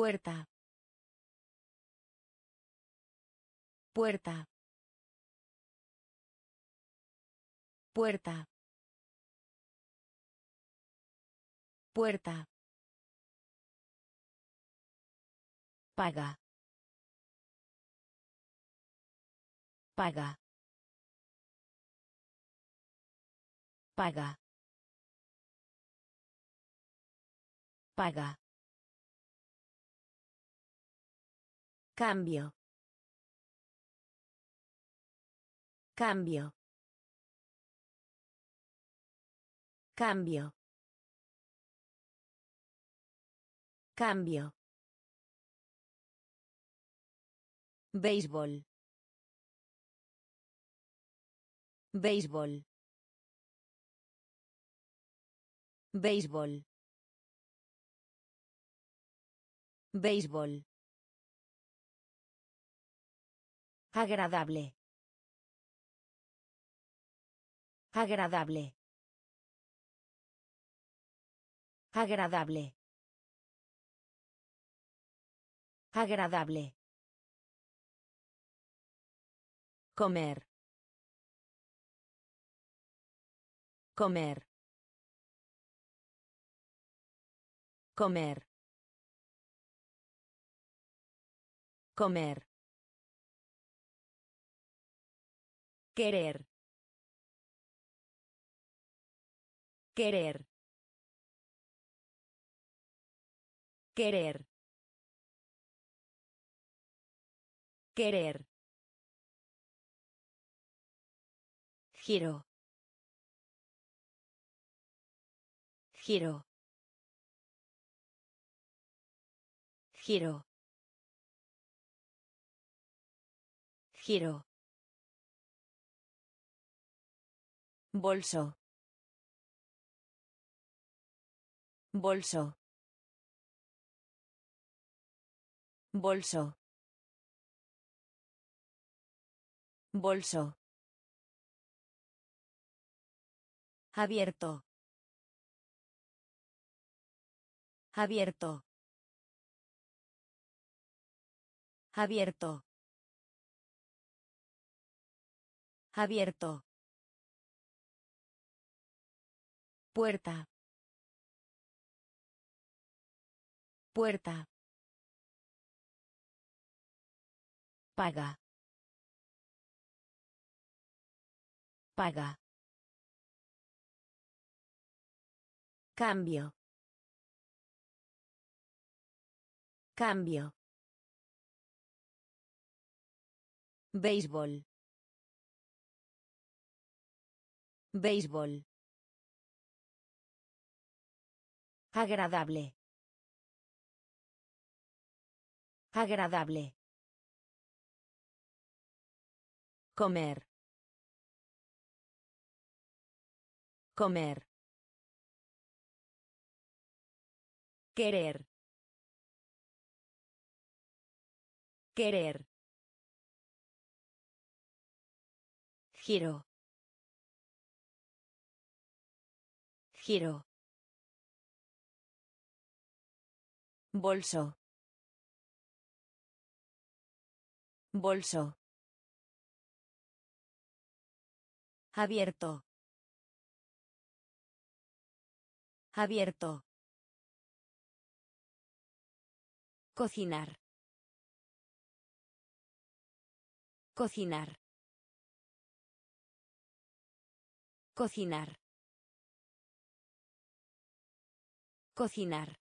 Puerta. Puerta. Puerta. Puerta. Paga. Paga. Paga. Paga. Cambio. Cambio. Cambio. Cambio. Béisbol. Béisbol. Béisbol. Béisbol. Agradable. Agradable. Agradable. Agradable. Comer. Comer. Comer. Comer. Querer. Querer. Querer. Querer. Giro. Giro. Giro. Giro. Bolso. Bolso. Bolso. Bolso. Abierto. Abierto. Abierto. Abierto. Puerta. Puerta. Paga. Paga. Cambio. Cambio. Béisbol. Béisbol. Agradable. Agradable. Comer. Comer. Querer. Querer. Giro. Giro. Bolso. Bolso. Abierto. Abierto. Cocinar. Cocinar. Cocinar. Cocinar.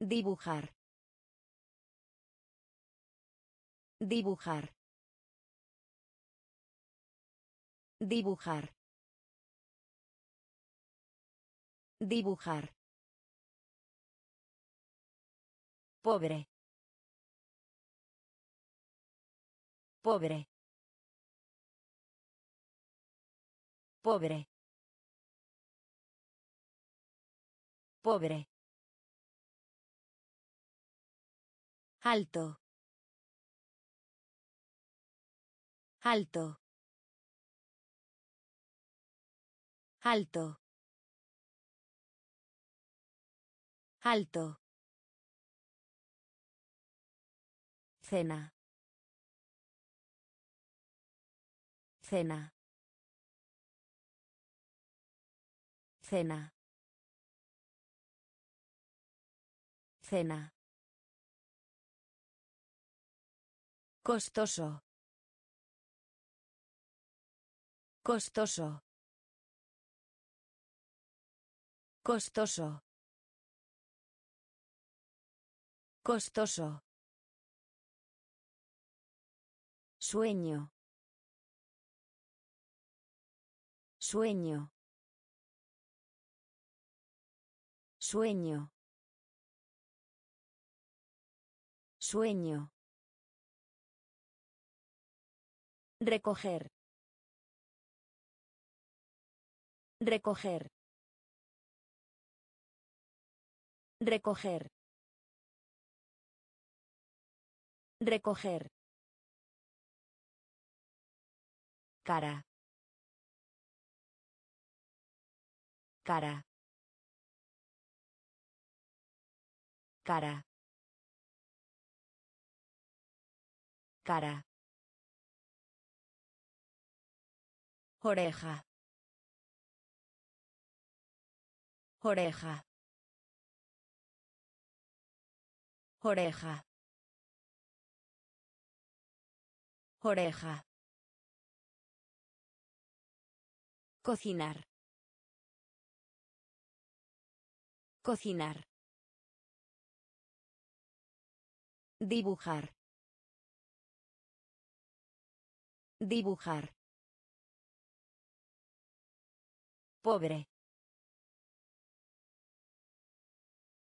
Dibujar. Dibujar. Dibujar. Dibujar. Pobre. Pobre. Pobre. Pobre. Alto. Alto. Alto. Alto. Cena. Cena. Cena. Cena. Costoso. Costoso. Costoso. Costoso. Sueño. Sueño. Sueño. Sueño. Recoger. Recoger. Recoger. Recoger. Cara. Cara. Cara. Cara. Oreja. Oreja. Oreja. Oreja. Cocinar. Cocinar. Dibujar. Dibujar. Pobre.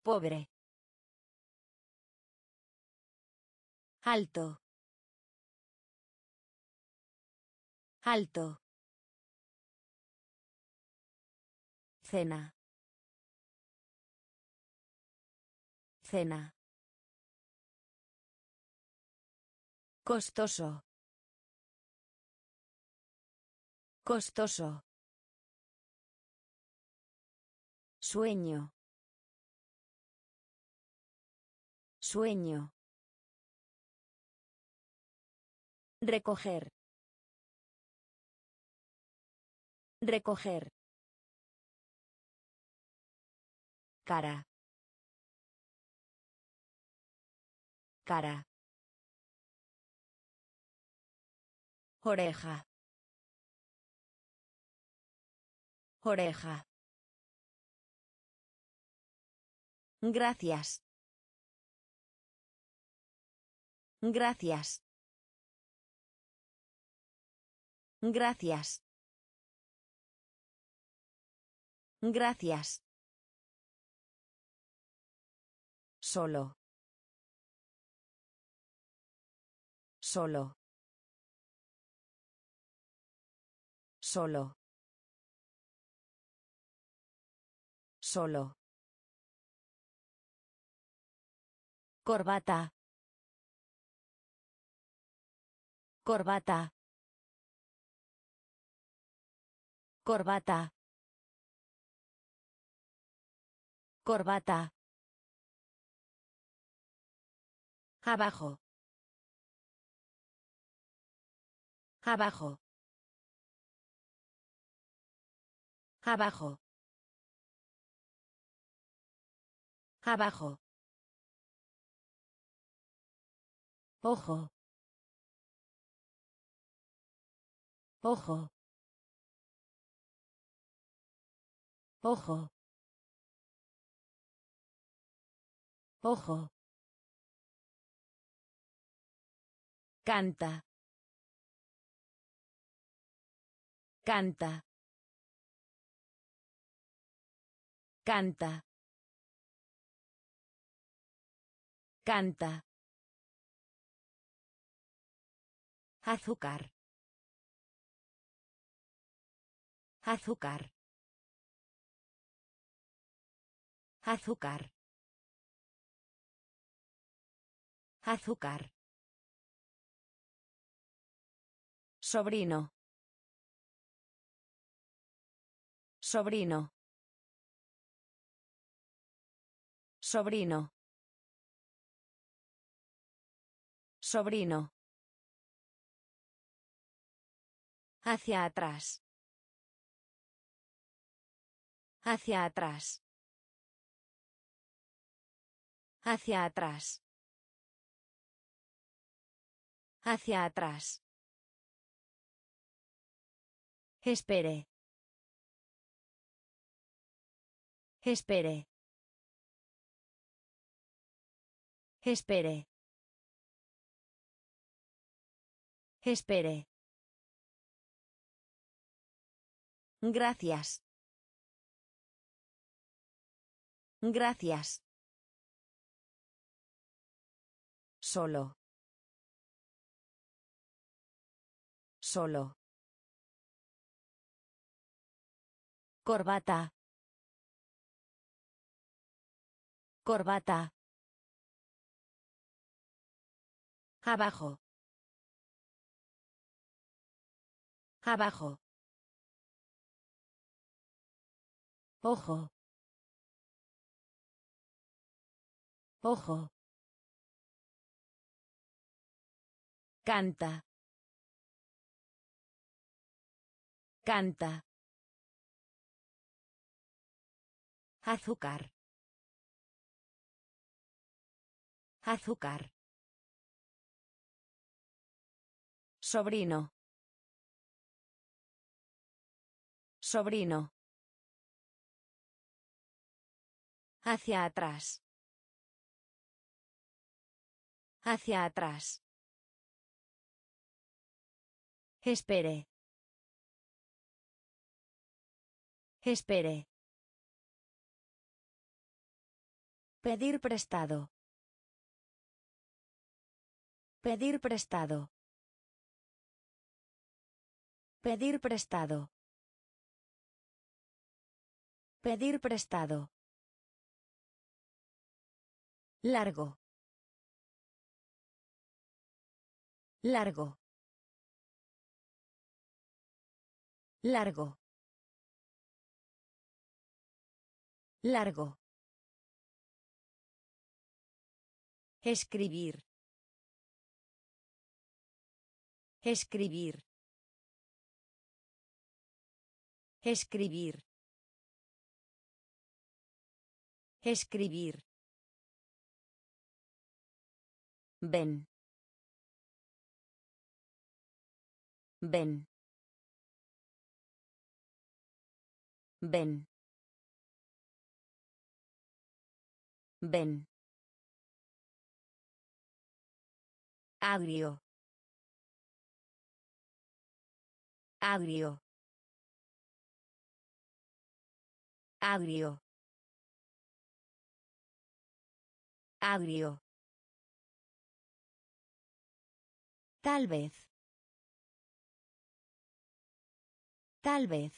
Pobre. Alto. Alto. Cena. Cena. Costoso. Costoso. Sueño. Sueño. Recoger. Recoger. Cara. Cara. Oreja. Oreja. Gracias. Gracias. Gracias. Gracias. Solo. Solo. Solo. Solo. Corbata. Corbata. Corbata. Corbata. Abajo. Abajo. Abajo. Abajo. Ojo. Ojo. Ojo. Ojo. Canta. Canta. Canta. Canta. Azúcar. Azúcar. Azúcar. Azúcar. Sobrino. Sobrino. Sobrino. Sobrino. Hacia atrás. Hacia atrás. Hacia atrás. Hacia atrás. Espere. Espere. Espere. Espere. Gracias. Gracias. Solo. Solo. Corbata. Corbata. Abajo. Abajo. Ojo. Ojo. Canta. Canta. Azúcar. Azúcar. Sobrino. Sobrino. Hacia atrás. Hacia atrás. Espere. Espere. Pedir prestado. Pedir prestado. Pedir prestado. Pedir prestado. Largo. Largo. Largo. Largo. Escribir. Escribir. Escribir. Escribir. Ven. Ven. Ven. Ven. Agrio. Agrio. Agrio. Agrio. Tal vez. Tal vez.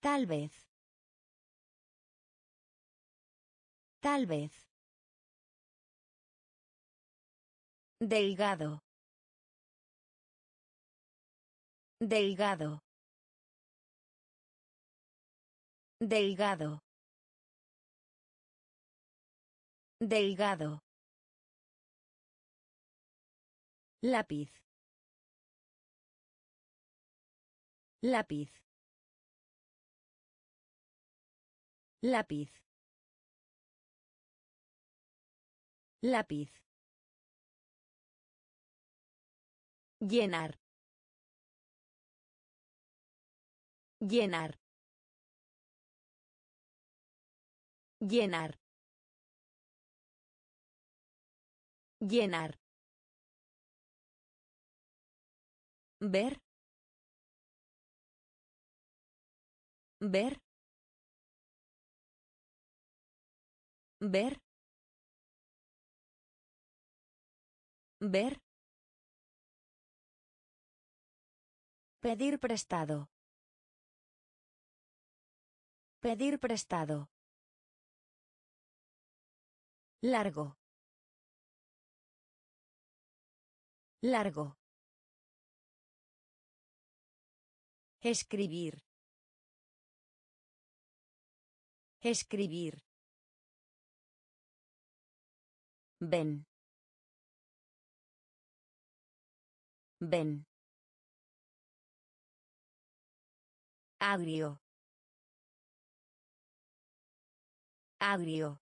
Tal vez. Tal vez. Delgado. Delgado. Delgado. Delgado. Lápiz. Lápiz. Lápiz. Lápiz. Llenar. Llenar. Llenar. Llenar. Ver. Ver. Ver. Ver. Pedir prestado. Pedir prestado. Largo. Largo. Escribir. Escribir. Ven. Ven. Agrio. Agrio.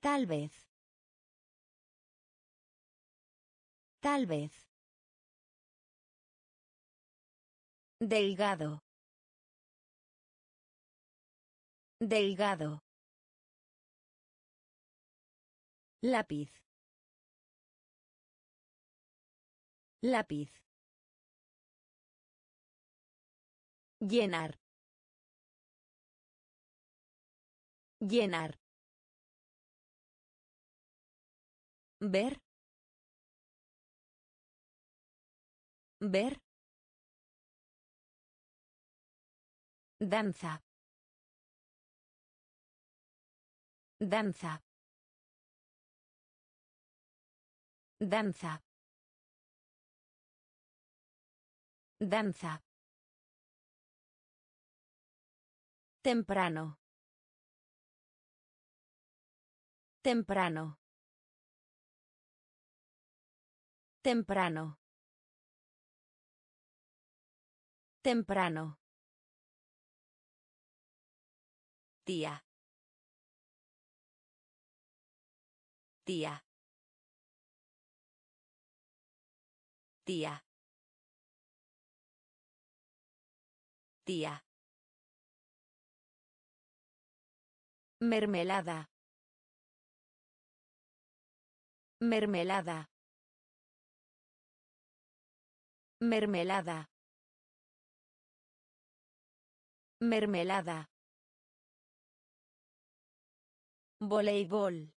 Tal vez. Tal vez. Delgado. Delgado. Lápiz. Lápiz. Llenar. Llenar. Ver. Ver. Danza. Danza. Danza. Danza. Temprano. Temprano. Temprano. Temprano. Tía. Tía. Tía. Tía. Mermelada. Mermelada. Mermelada. Mermelada. Voleibol.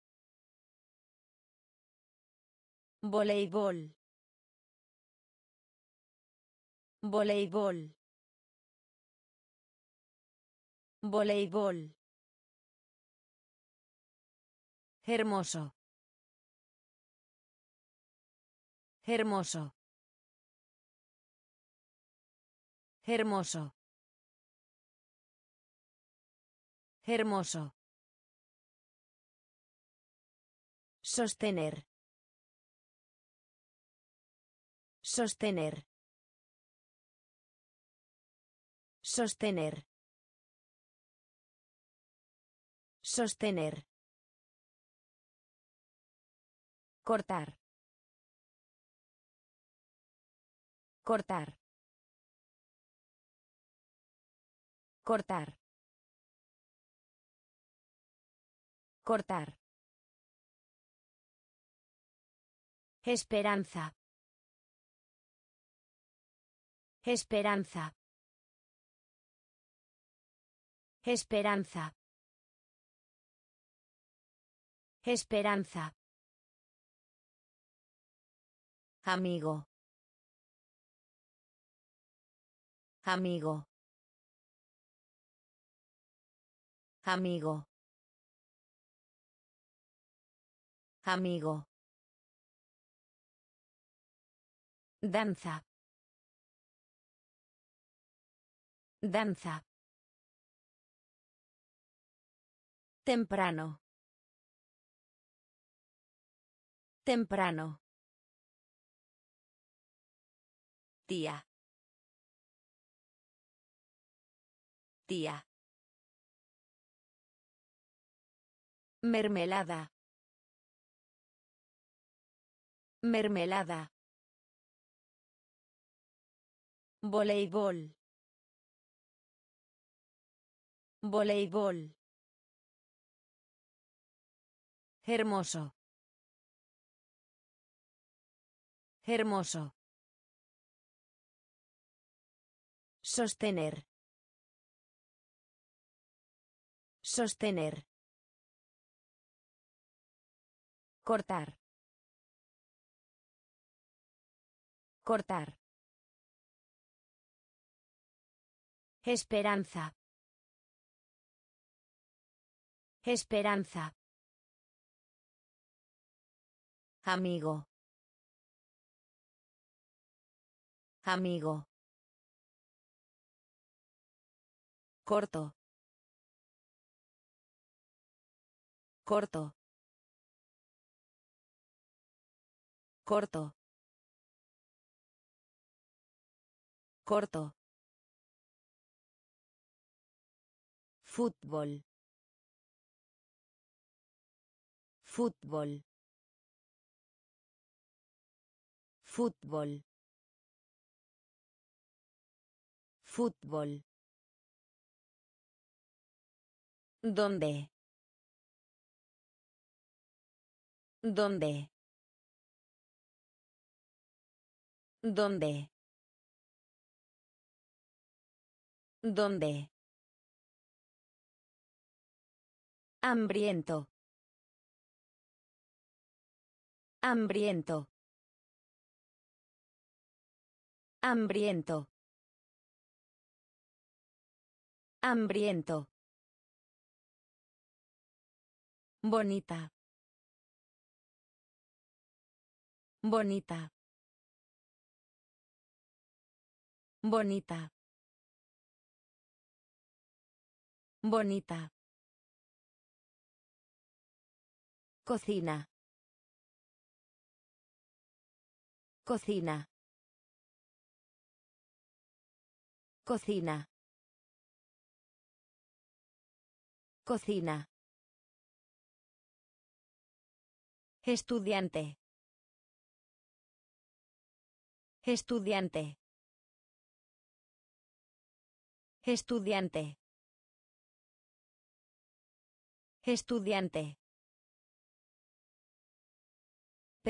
Voleibol. Voleibol. Voleibol. Hermoso. Hermoso. Hermoso. Hermoso. Sostener. Sostener. Sostener. Sostener. Cortar. Cortar. Cortar. Cortar. Esperanza. Esperanza. Esperanza. Esperanza. Amigo. Amigo. Amigo. Amigo. Danza. Danza. Temprano. Temprano. Tía. Tía. Mermelada. Mermelada. Voleibol. Voleibol. Hermoso. Hermoso. Sostener. Sostener. Cortar. Cortar. Esperanza. Esperanza. Amigo. Amigo. Corto. Corto. Corto. Corto. Fútbol. Fútbol. Fútbol. Fútbol. ¿Dónde? ¿Dónde? ¿Dónde? ¿Dónde? Hambriento. Hambriento. Hambriento. Hambriento. Bonita. Bonita. Bonita. Bonita. Cocina. Cocina. Cocina. Cocina. Estudiante. Estudiante. Estudiante. Estudiante.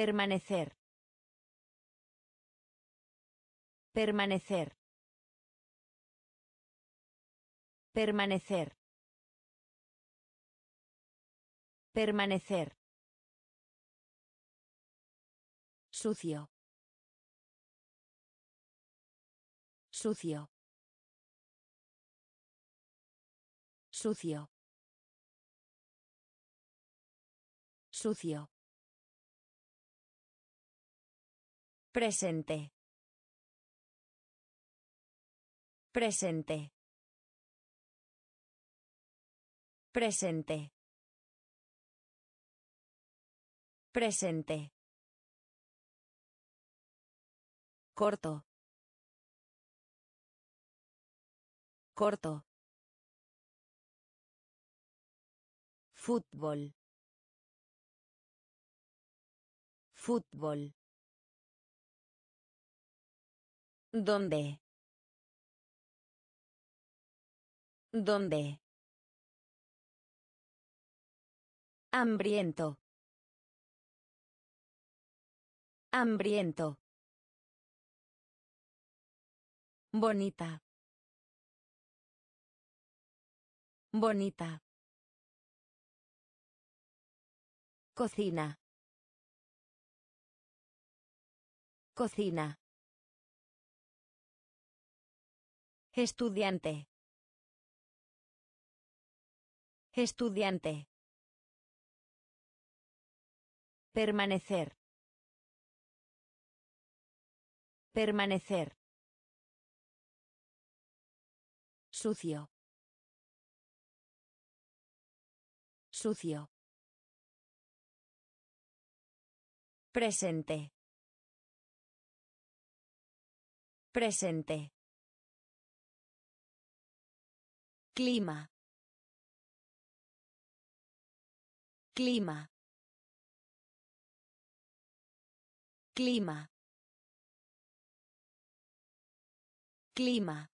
Permanecer. Permanecer. Permanecer. Permanecer. Sucio. Sucio. Sucio. Sucio. Presente. Presente. Presente. Presente. Corto. Corto. Fútbol. Fútbol. ¿Dónde? ¿Dónde? Hambriento. Hambriento. Bonita. Bonita. Cocina. Cocina. Estudiante. Estudiante. Permanecer. Permanecer. Sucio. Sucio. Presente. Presente. Clima. Clima. Clima. Clima.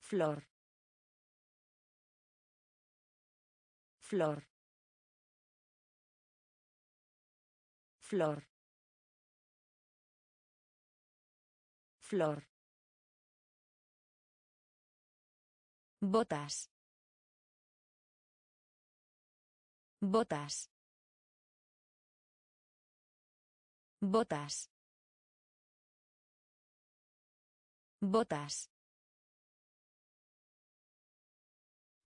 Flor. Flor. Flor. Flor. Botas. Botas. Botas. Botas.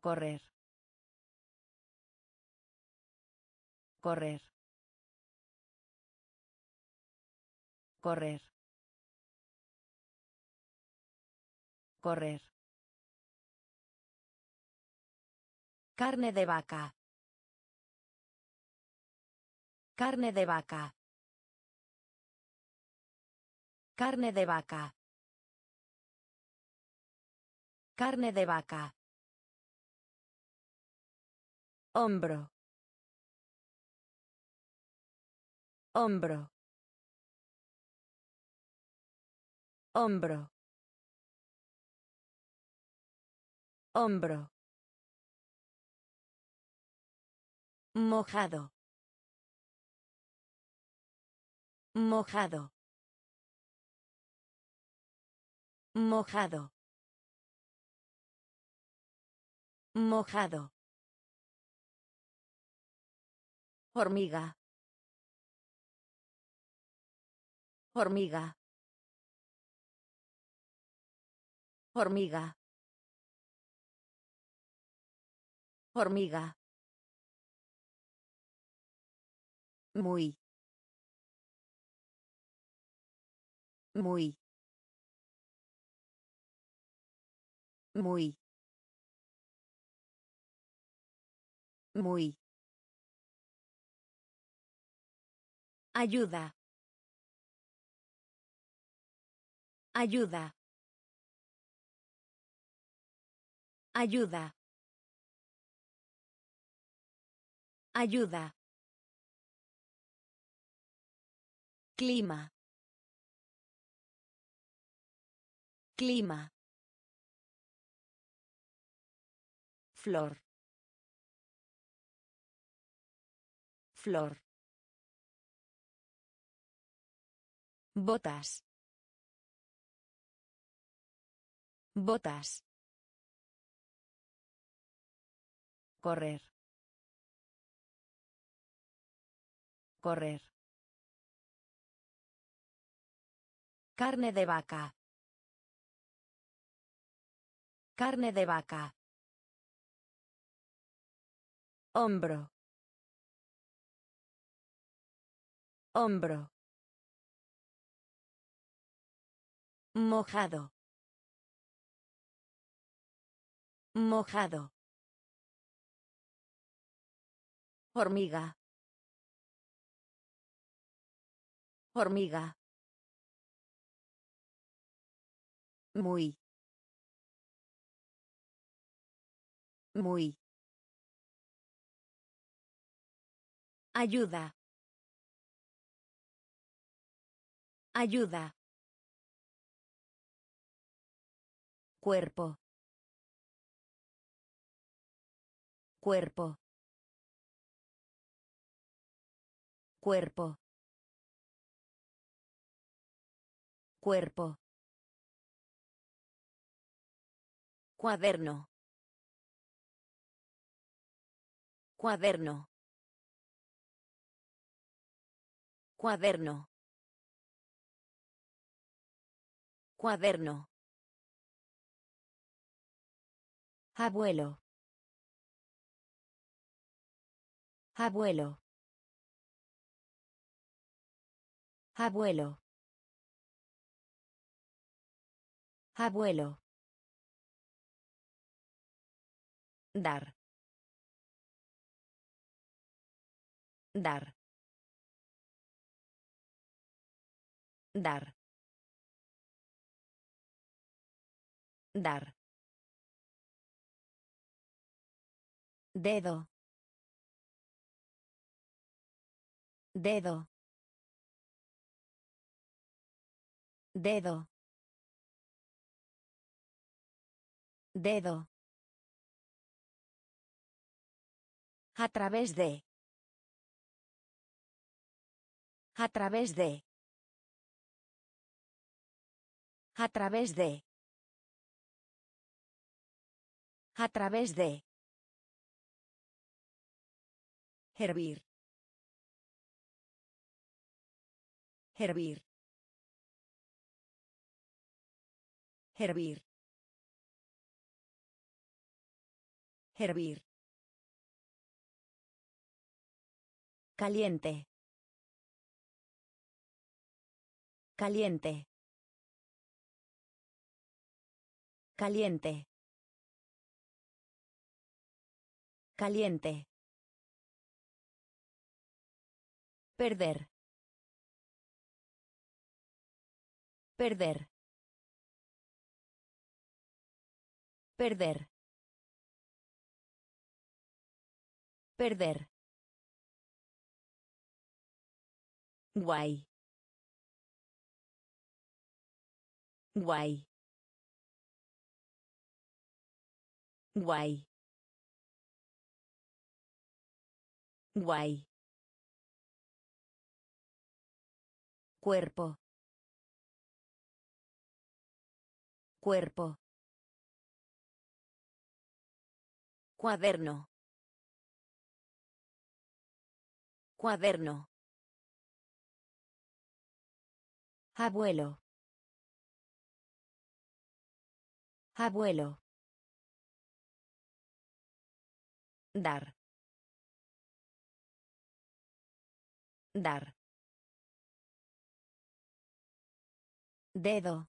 Correr. Correr. Correr. Correr. Carne de vaca. Carne de vaca. Carne de vaca. Carne de vaca. Hombro. Hombro. Hombro. Hombro. Mojado. Mojado. Mojado. Mojado. Hormiga. Hormiga. Hormiga. Hormiga. Muy. Muy. Muy. Muy. Ayuda. Ayuda. Ayuda. Ayuda. Clima. Clima. Flor. Flor. Botas. Botas. Correr. Correr. Carne de vaca. Carne de vaca. Hombro. Hombro. Mojado. Mojado. Hormiga. Hormiga. Muy. Muy. Ayuda. Ayuda. Cuerpo. Cuerpo. Cuerpo. Cuerpo. Cuaderno. Cuaderno. Cuaderno. Cuaderno. Abuelo. Abuelo. Abuelo. Abuelo. Dar. Dar. Dar. Dar. Dedo. Dedo. Dedo. Dedo. A través de. A través de. A través de. A través de. Hervir. Hervir. Hervir. Hervir. Caliente. Caliente. Caliente. Caliente. Perder. Perder. Perder. Perder. Guay. Guay. Guay. Guay. Cuerpo. Cuerpo. Cuaderno. Cuaderno. Abuelo. Abuelo. Dar. Dar. Dedo.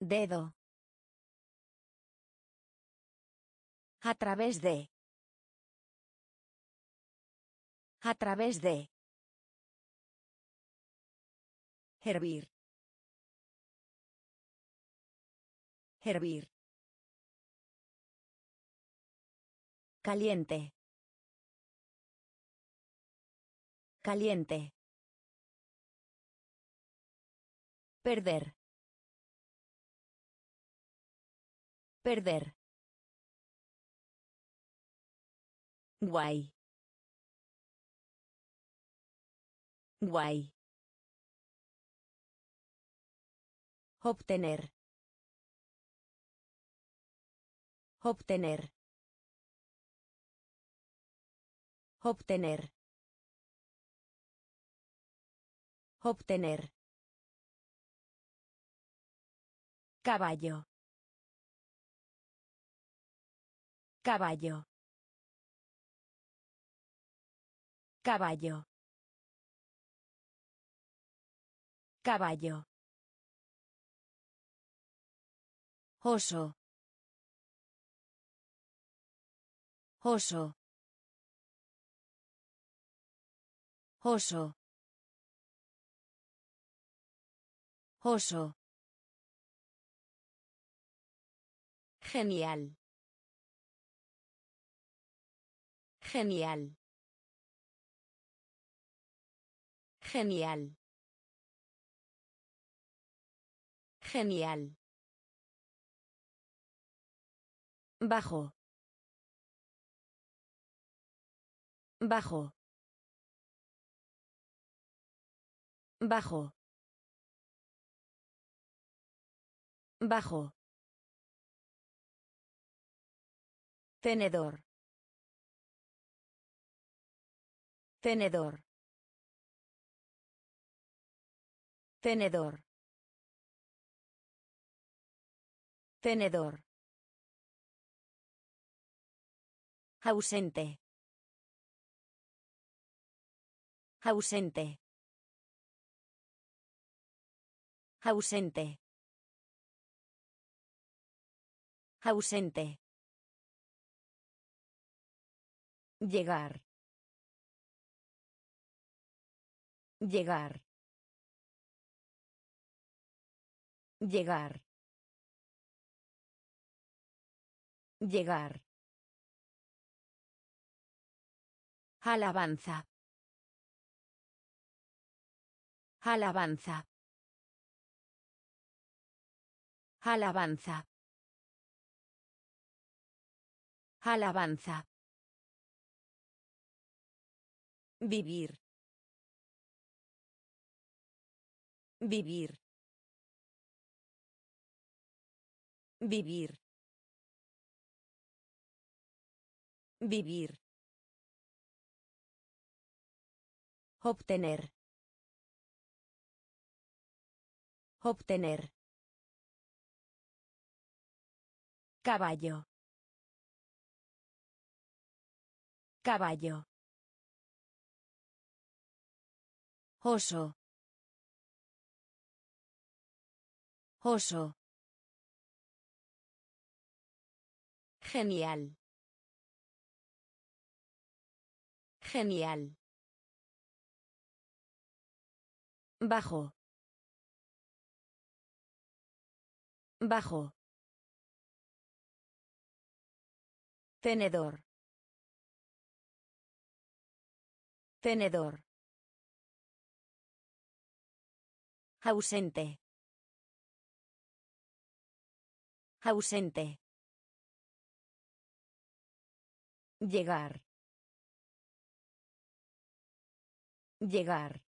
Dedo. A través de. A través de. Hervir. Hervir. Caliente. Caliente. Perder. Perder. Guay. Guay. Obtener. Obtener. Obtener. Obtener. Caballo. Caballo. Caballo. Caballo. Oso. Oso. Oso. Oso. Genial. Genial. Genial. Genial. Bajo. Bajo. Bajo. Bajo. Tenedor. Tenedor. Tenedor. Tenedor. Ausente. Ausente. Ausente. Ausente. Llegar. Llegar. Llegar. Llegar. Alabanza. Alabanza. Alabanza. Alabanza. Vivir. Vivir. Vivir. Vivir. Obtener. Obtener. Caballo. Caballo. Oso. Oso. Genial. Genial. Bajo. Bajo. Tenedor. Tenedor. Ausente. Ausente. Llegar. Llegar.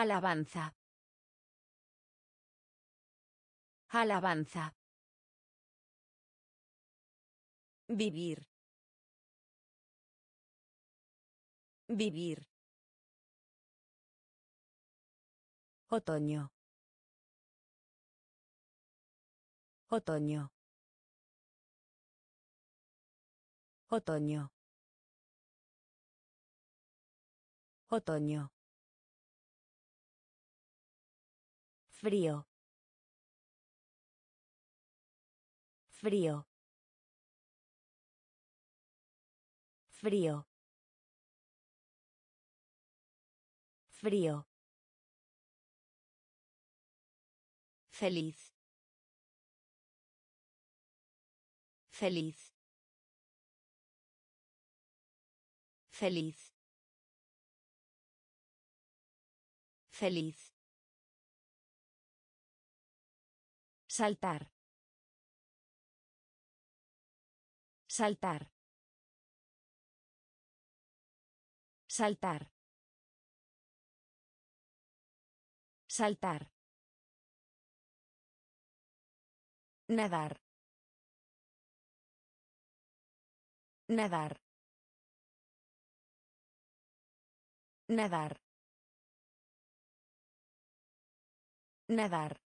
Alabanza. Alabanza. Vivir. Vivir. Otoño. Otoño. Otoño. Otoño. Frío. Frío. Frío. Frío. Feliz. Feliz. Feliz. Feliz. Saltar. Saltar. Saltar. Saltar. Nadar. Nadar. Nadar. Nadar.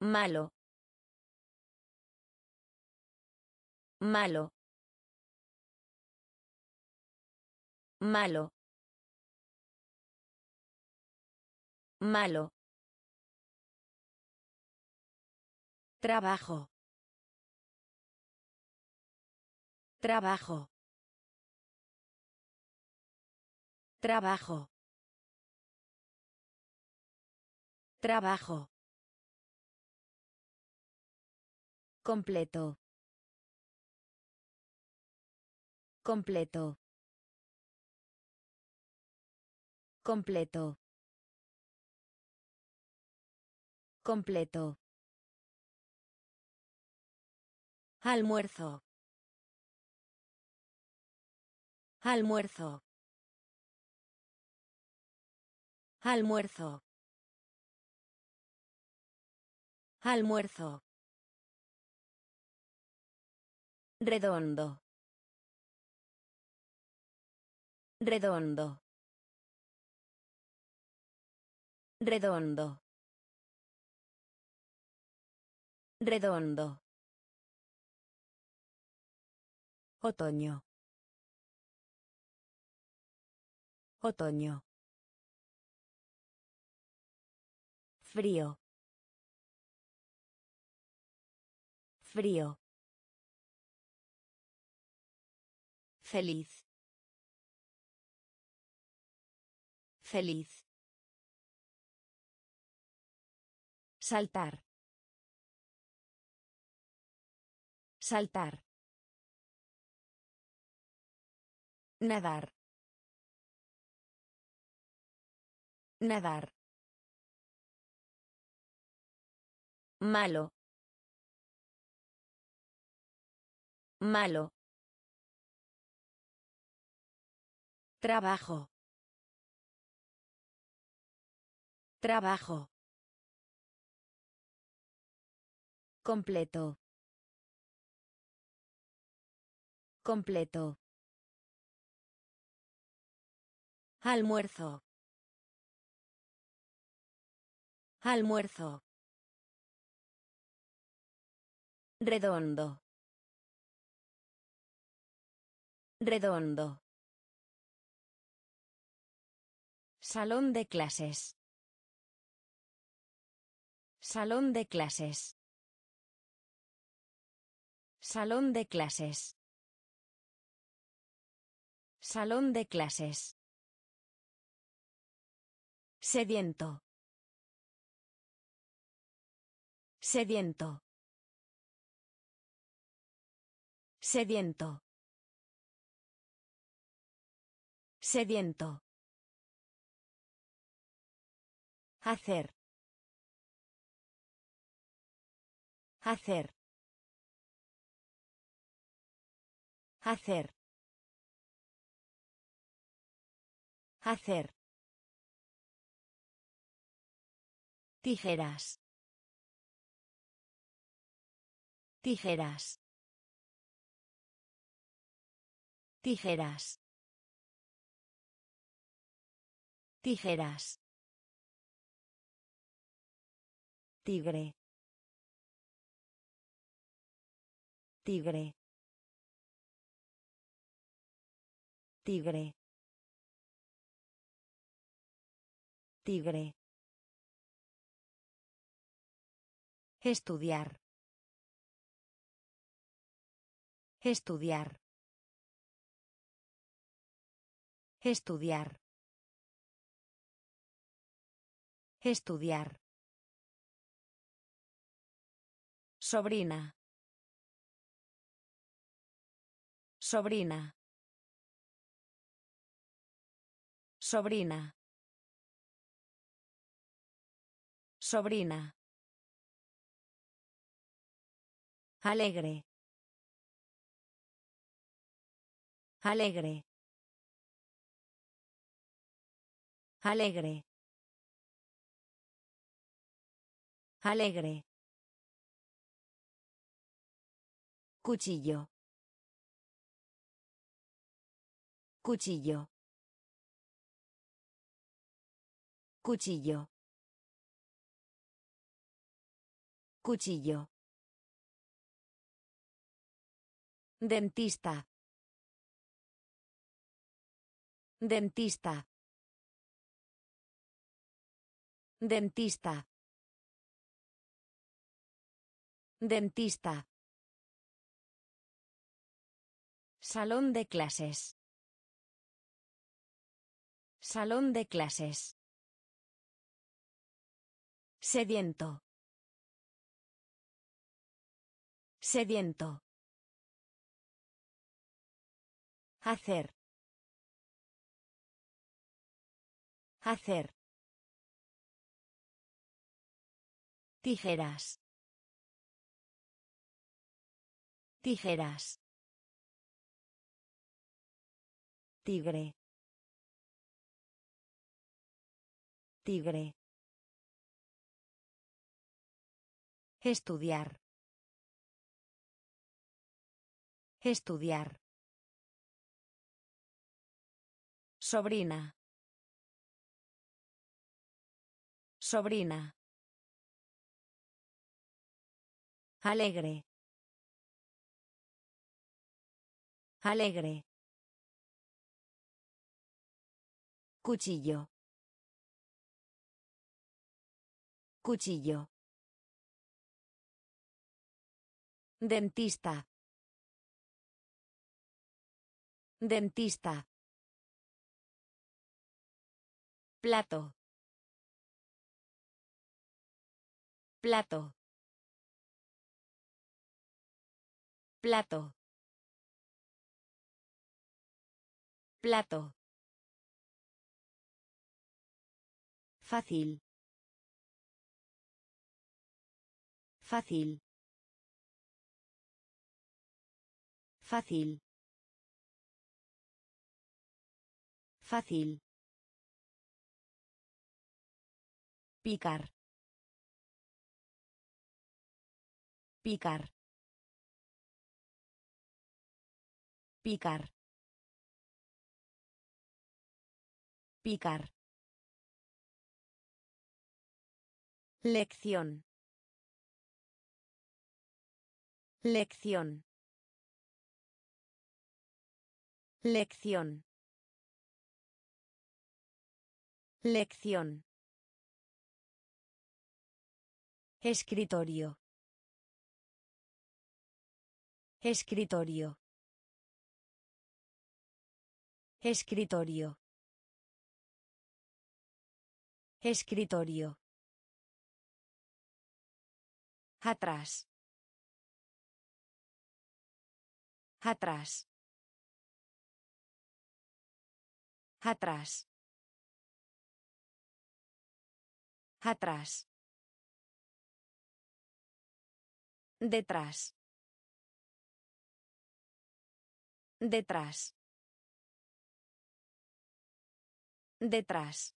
Malo. Malo. Malo. Malo. Trabajo. Trabajo. Trabajo. Trabajo. Completo. Completo. Completo. Completo. Almuerzo. Almuerzo. Almuerzo. Almuerzo. Redondo. Redondo. Redondo. Redondo. Otoño. Otoño. Frío. Frío. Feliz. Feliz. Saltar. Saltar. Nadar. Nadar. Malo. Malo. Trabajo. Trabajo. Completo. Completo. Almuerzo. Almuerzo. Redondo. Redondo. Salón de clases. Salón de clases. Salón de clases. Salón de clases. Sediento. Sediento. Sediento. Sediento. Hacer. Hacer. Hacer. Hacer. Tijeras. Tijeras. Tijeras. Tijeras. Tigre. Tigre. Tigre. Tigre. Estudiar. Estudiar. Estudiar. Estudiar. Sobrina. Sobrina. Sobrina. Sobrina. Alegre. Alegre. Alegre. Alegre. Cuchillo. Cuchillo. Cuchillo. Cuchillo. Dentista. Dentista. Dentista. Dentista. Salón de clases. Salón de clases. Sediento. Sediento. Hacer. Hacer. Tijeras. Tijeras. Tigre. Tigre. Estudiar. Estudiar. Sobrina. Sobrina. Alegre. Alegre. Cuchillo. Cuchillo. Dentista. Dentista. Plato. Plato. Plato. Plato. Fácil. Fácil. Fácil. Fácil. Picar. Picar. Picar. Picar. Lección. Lección. Lección. Lección. Escritorio. Escritorio. Escritorio. Escritorio. Atrás. Atrás. Atrás. Atrás. Detrás. Detrás. Detrás.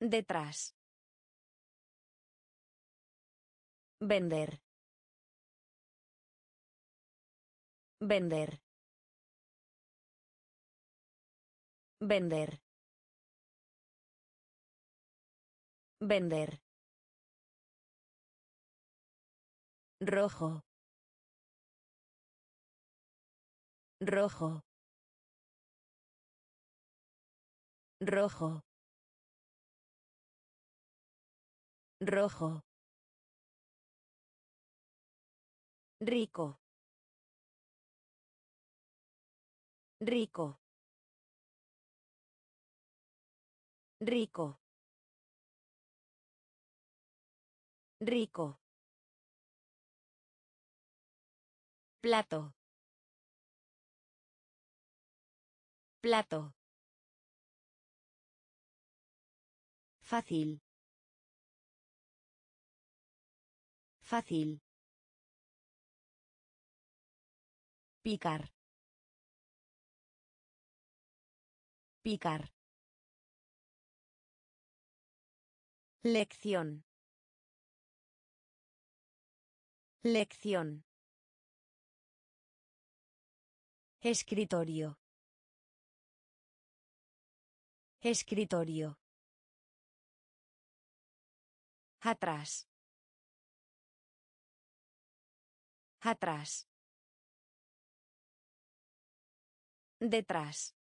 Detrás. Vender. Vender. Vender. Vender. Rojo. Rojo. Rojo. Rojo. Rico. Rico. Rico. Rico. Plato. Plato. Fácil. Fácil. Picar. Picar. Lección. Lección. Escritorio. Escritorio. Atrás. Atrás. Detrás.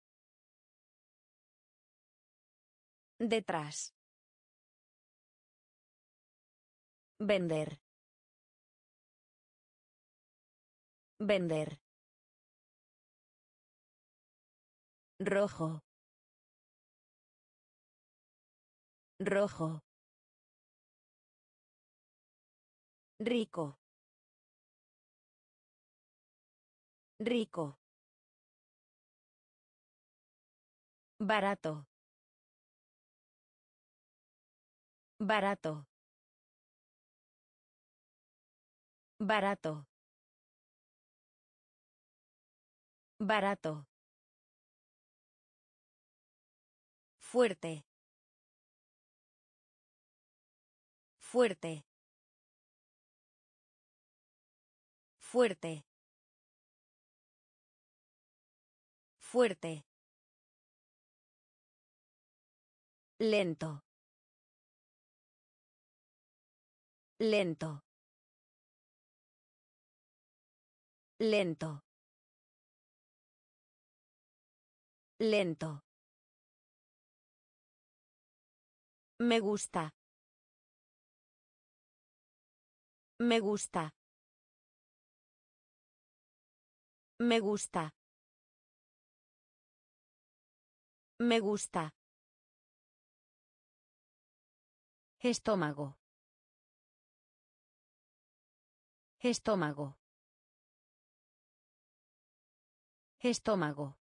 Detrás. Vender. Vender. Rojo. Rojo. Rico. Rico. Barato. Barato. Barato. Barato. Fuerte. Fuerte. Fuerte. Fuerte. Lento. Lento. Lento. Lento. Me gusta. Me gusta. Me gusta. Me gusta. Estómago. Estómago. Estómago.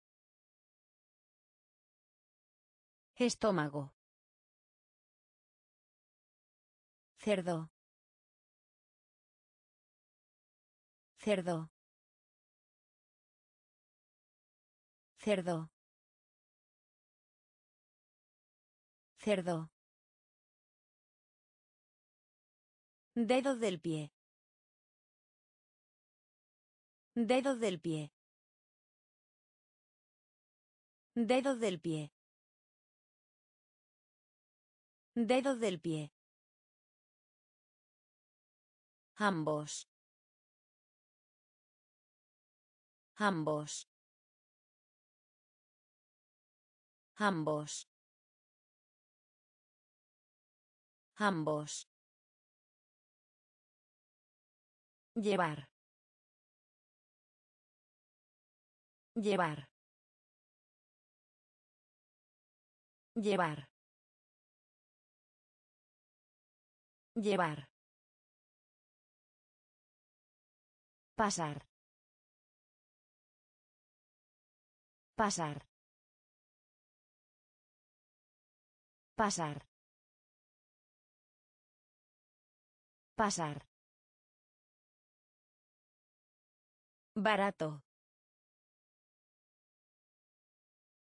Estómago. Cerdo. Cerdo. Cerdo. Cerdo. Dedo del pie. Dedo del pie. Dedo del pie. Dedo del pie. Ambos. Ambos. Ambos. Ambos. Llevar. Llevar. Llevar. Llevar. Pasar. Pasar. Pasar. Pasar. Barato.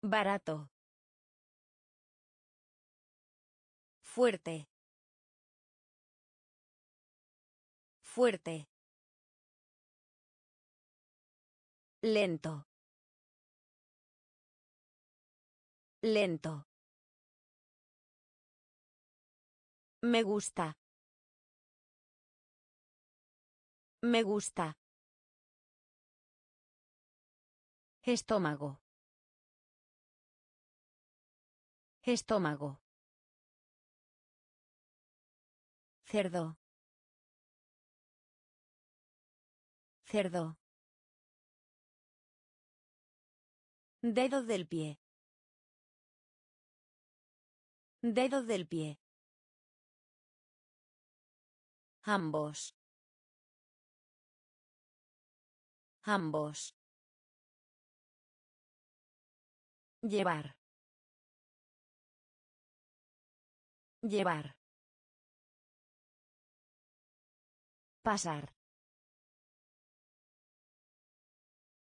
Barato. Fuerte. Fuerte. Lento. Lento. Me gusta. Me gusta. Estómago. Estómago. Cerdo. Cerdo. Dedo del pie. Dedo del pie. Ambos. Ambos. Llevar. Llevar. Pasar.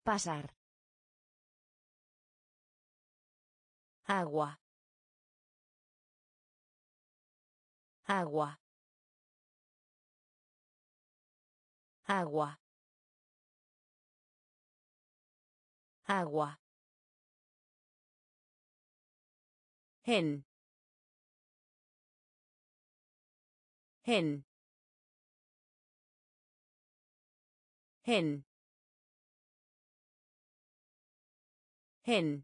Pasar. Agua. Agua. Agua. Agua. Gen. Gen. Gen. Gen.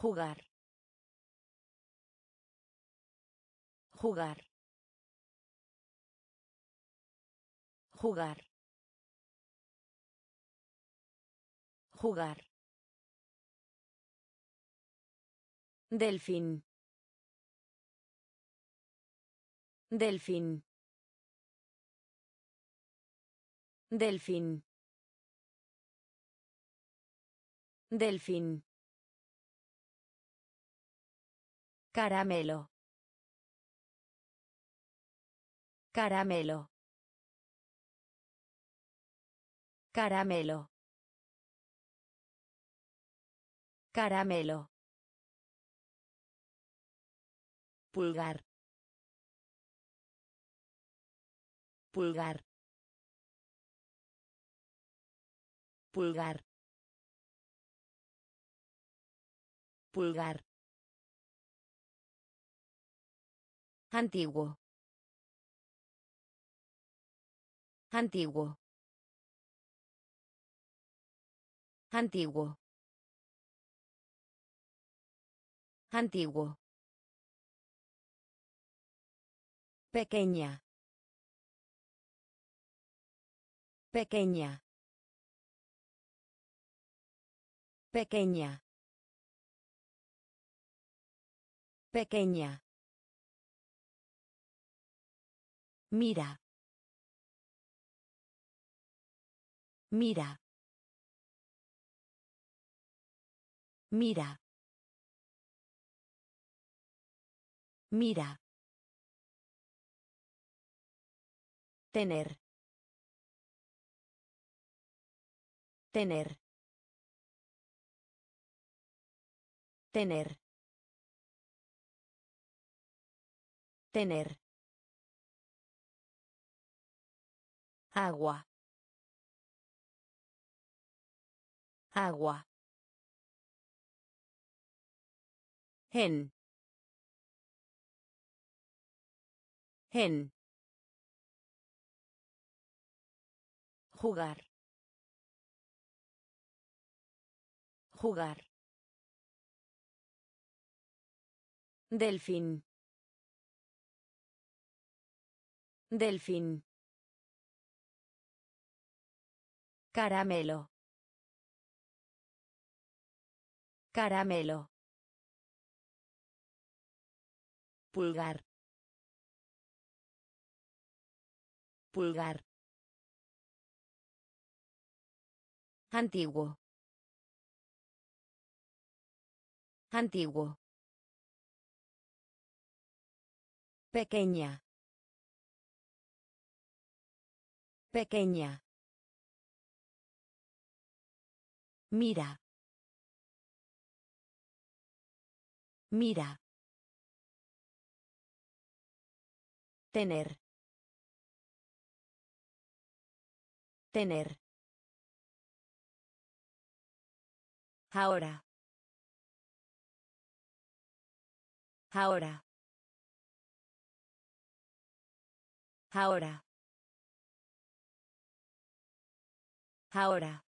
Jugar. Jugar. Jugar. Jugar. Delfín. Delfín. Delfín. Delfín. Caramelo. Caramelo. Caramelo. Caramelo. Pulgar. Pulgar. Pulgar. Pulgar. Antiguo. Antiguo. Antiguo. Antiguo. Pequeña. Pequeña. Pequeña. Pequeña. Mira. Mira. Mira. Mira. Tener. Tener. Tener. Tener. Agua. Agua. Gen. Gen. Jugar. Jugar. Delfín. Delfín. Caramelo. Caramelo. Pulgar. Pulgar. Antiguo. Antiguo. Pequeña. Pequeña. Mira. Mira. Tener. Tener. Ahora. Ahora. Ahora. Ahora.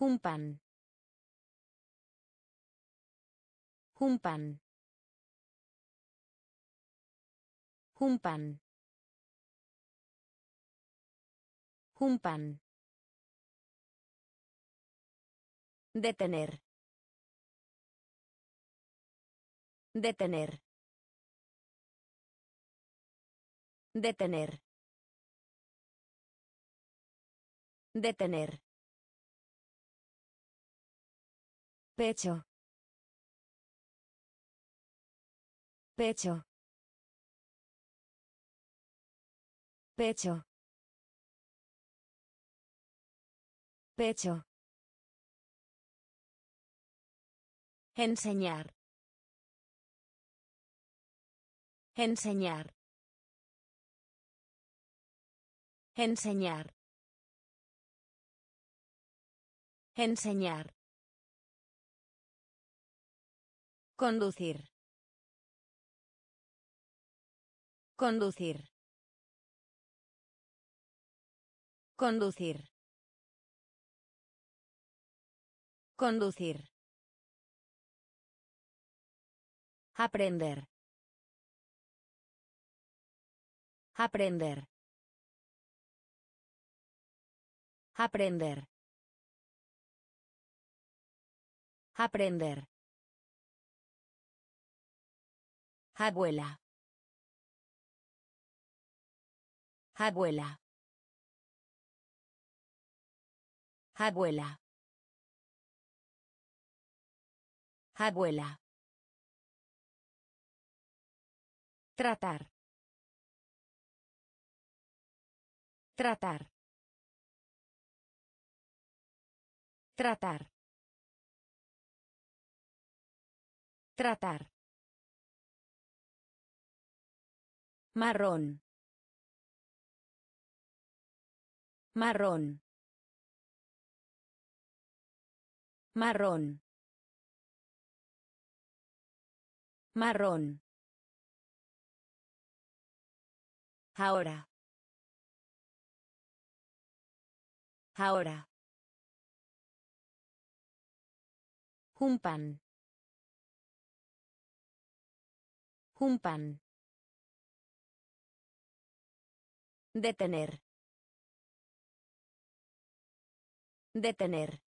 Un pan. Un pan. Detener. Detener. Detener. Detener. Pecho. Pecho. Pecho. Pecho. Enseñar. Enseñar. Enseñar. Enseñar. Conducir. Conducir. Conducir. Conducir. Aprender. Aprender. Aprender. Aprender. Abuela. Abuela. Abuela. Abuela. Tratar. Tratar. Tratar. Tratar. Marrón. Marrón. Marrón. Marrón. Ahora. Ahora. Un pan. Detener. Detener.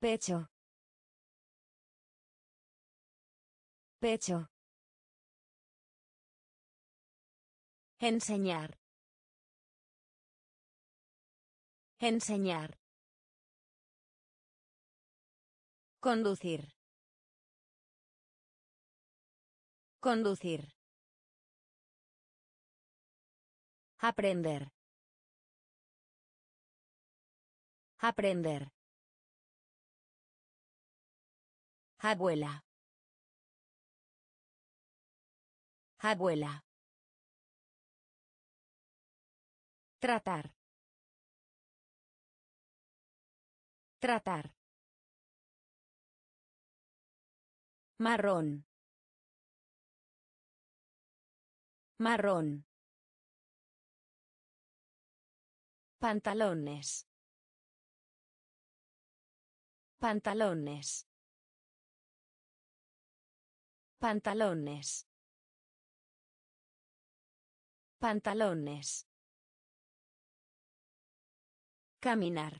Pecho. Pecho. Enseñar. Enseñar. Conducir. Conducir. Aprender. Aprender. Abuela. Abuela. Tratar. Tratar. Marrón. Marrón. Pantalones. Pantalones. Pantalones. Pantalones. Caminar.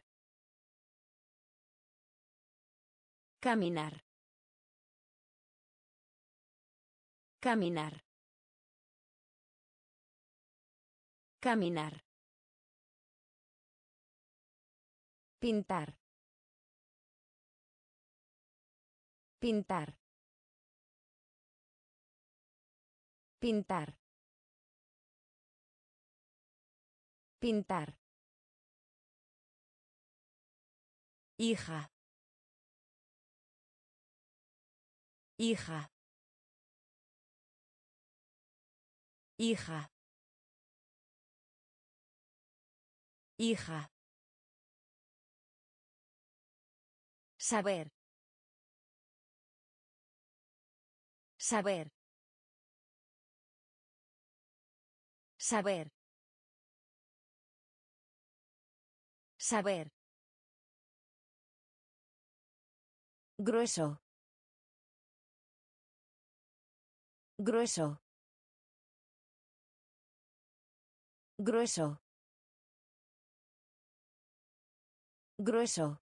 Caminar. Caminar. Caminar. Pintar. Pintar. Pintar. Pintar. Hija. Hija. Hija. Hija. Saber. Saber. Saber. Saber. Grueso. Grueso. Grueso. Grueso.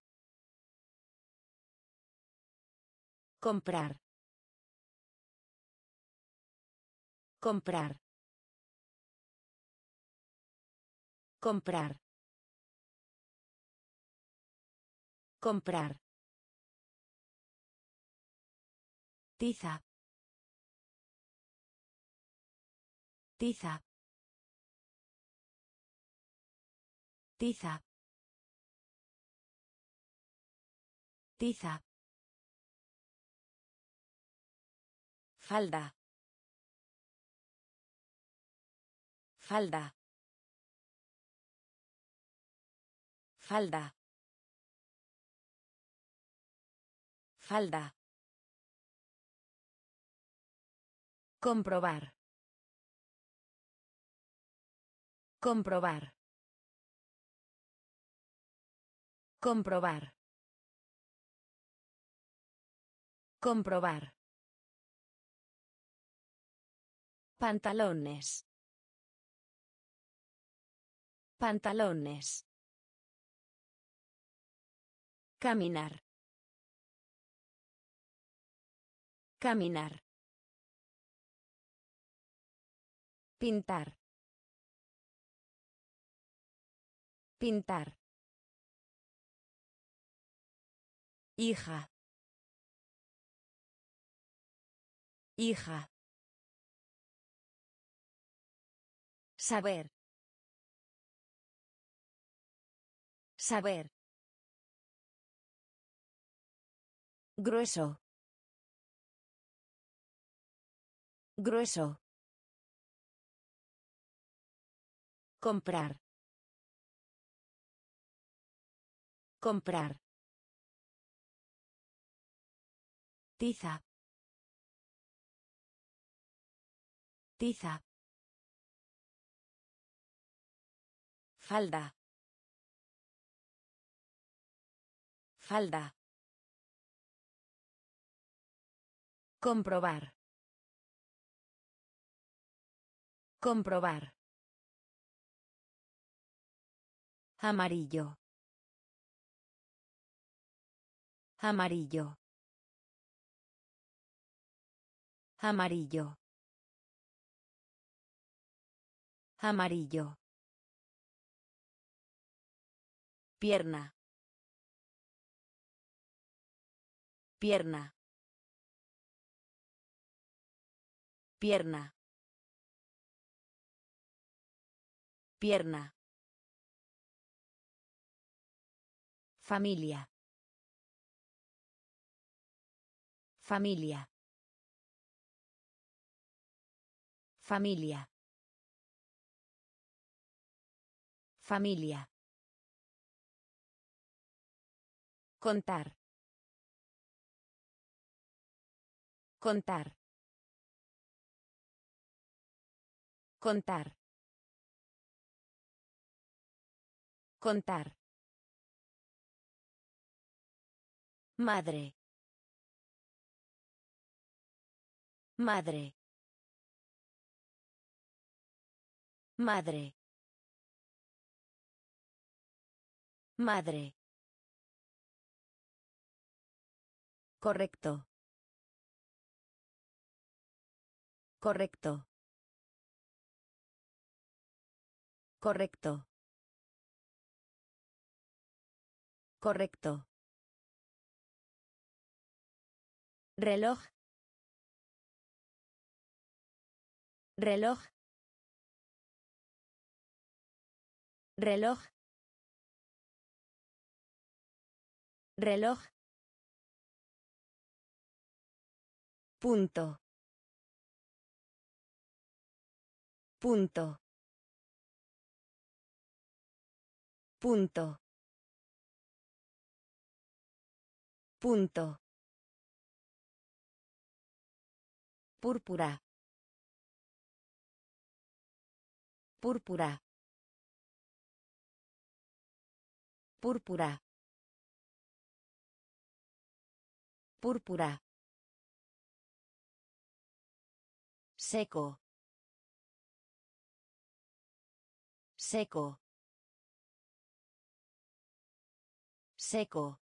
Comprar. Comprar. Comprar. Comprar. Tiza. Tiza. Tiza. Tiza. Falda. Falda. Falda. Falda. Comprobar. Comprobar. Comprobar. Comprobar. Pantalones. Pantalones. Caminar. Caminar. Pintar. Pintar. Hija. Hija. Saber. Saber. Grueso. Grueso. Comprar. Comprar. Tiza. Tiza. Falda. Falda. Comprobar. Comprobar. Amarillo. Amarillo. Amarillo. Amarillo. Pierna. Pierna. Pierna. Pierna. Familia. Familia. Familia. Familia. Contar. Contar. Contar. Contar. Madre. Madre. Madre. Madre. Correcto. Correcto. Correcto. Correcto. Reloj. Reloj. Reloj. Reloj. Punto. Punto. Punto. Punto Púrpura. Púrpura. Púrpura. Púrpura. Seco. Seco. Seco.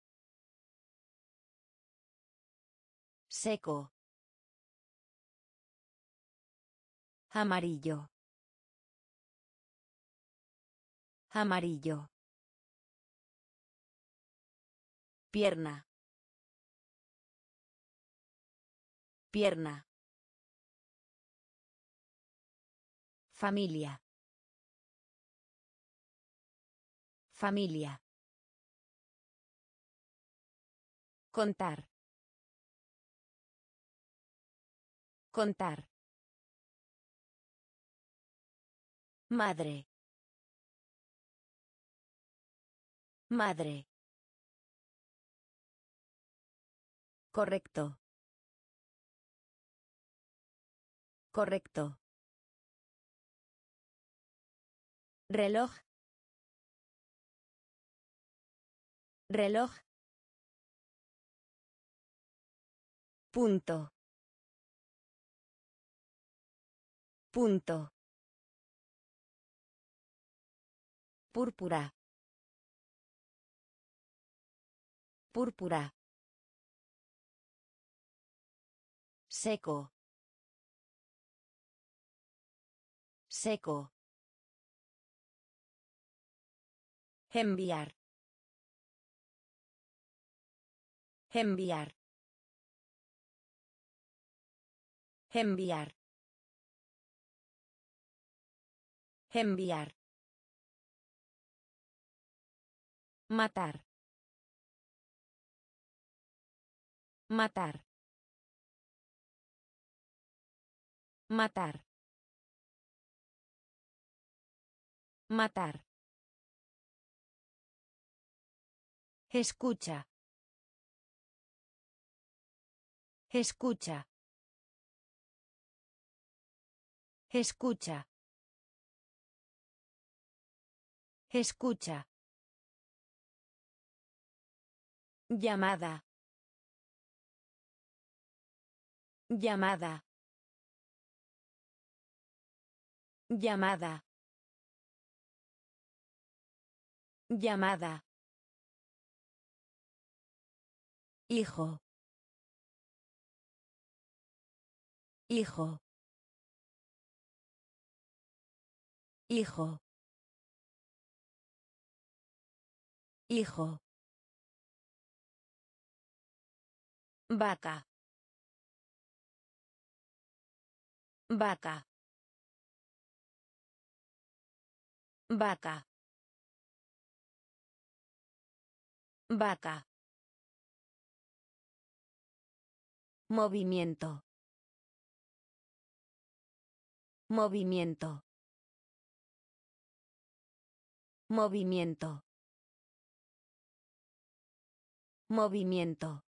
Seco. Amarillo. Amarillo. Pierna. Pierna. Familia. Familia. Contar. Contar. Madre. Madre. Correcto. Correcto. Reloj. Reloj. Punto. Punto. Púrpura. Púrpura. Seco. Seco. Enviar. Enviar. Enviar. Enviar. Matar. Matar. Matar. Matar. Escucha. Escucha. Escucha. Escucha. Llamada. Llamada. Llamada. Llamada. Hijo. Hijo. Hijo. Hijo. Vaca. Vaca. Vaca. Vaca. Movimiento. Movimiento. Movimiento. Movimiento.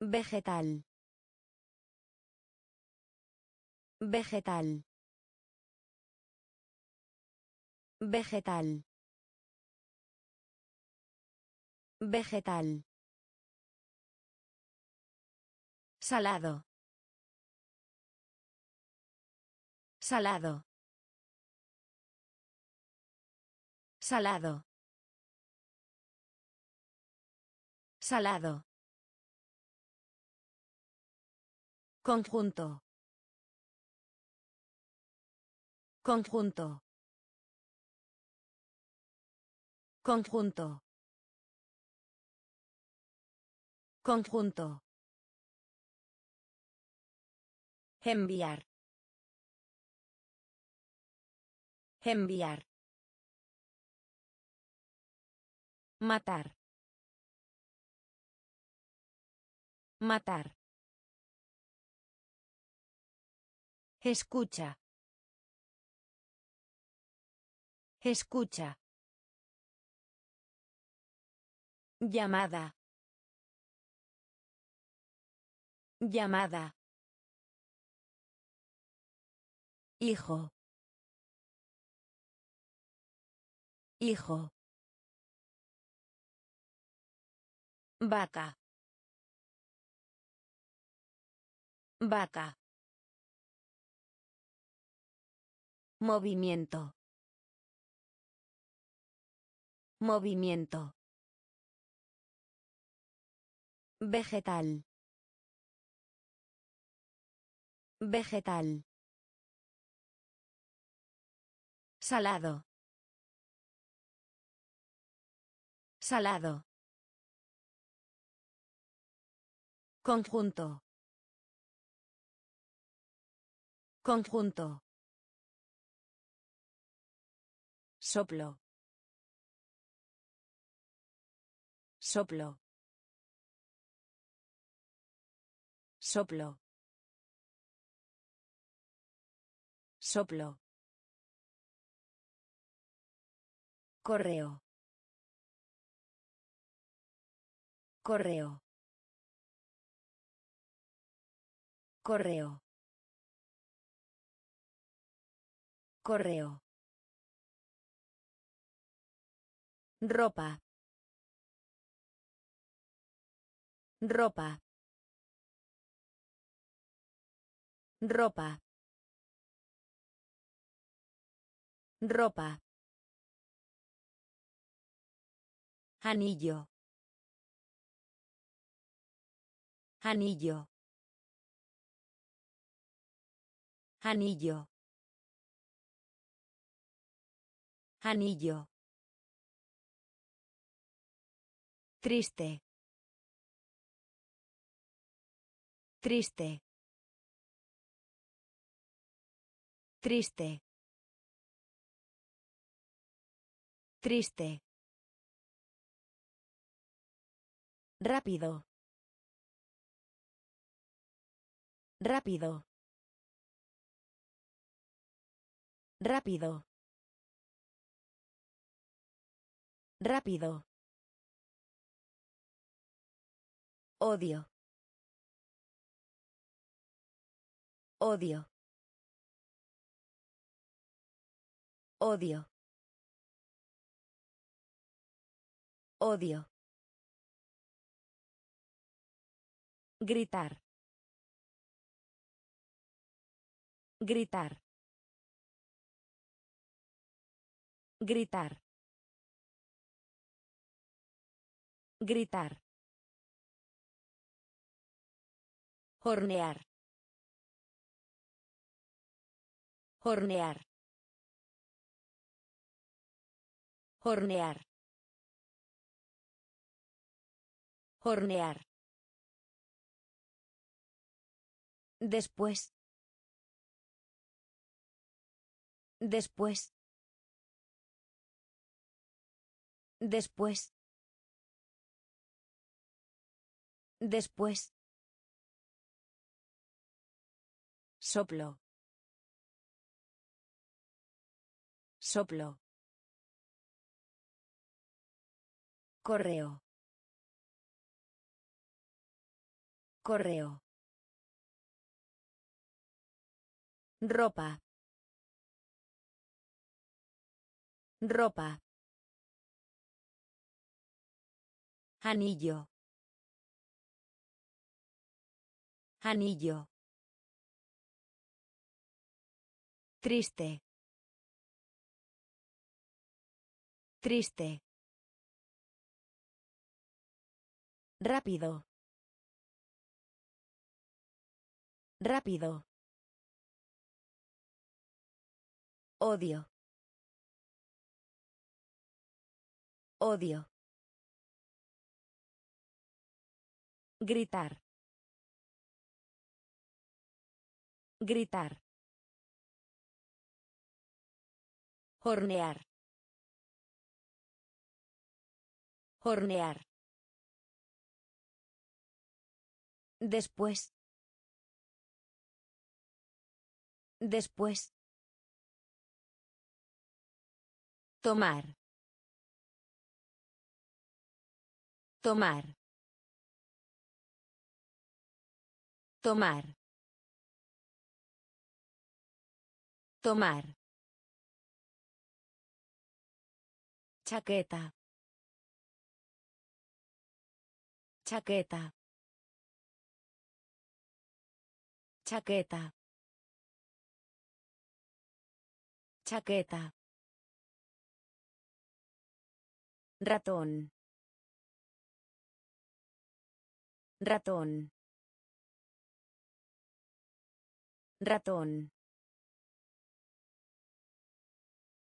Vegetal. Vegetal. Vegetal. Vegetal. Salado. Salado. Salado. Salado. Conjunto. Conjunto. Conjunto. Conjunto. Enviar. Enviar. Matar. Matar. Escucha. Escucha. Llamada. Llamada. Hijo. Hijo. Vaca. Vaca. Movimiento. Movimiento. Vegetal. Vegetal. Salado. Salado. Conjunto. Conjunto. Soplo. Soplo. Soplo. Soplo. Correo. Correo. Correo. Correo. Ropa. Ropa. Ropa. Ropa. Anillo. Anillo. Anillo. Anillo. Triste. Triste. Triste. Triste. Rápido. Rápido. Rápido. Rápido. Odio. Odio. Odio. Odio. Gritar. Gritar. Gritar. Gritar. Hornear. Hornear. Hornear. Hornear. Después. Después. Después. Después. Soplo. Soplo. Correo. Correo. Ropa. Ropa. Anillo. Anillo. Triste. Triste. Rápido. Rápido. Odio. Odio. Gritar. Gritar. Hornear. Hornear. Después. Después. Tomar. Tomar. Tomar. Tomar. Chaqueta. Chaqueta. Chaqueta. Chaqueta. Ratón. Ratón. Ratón.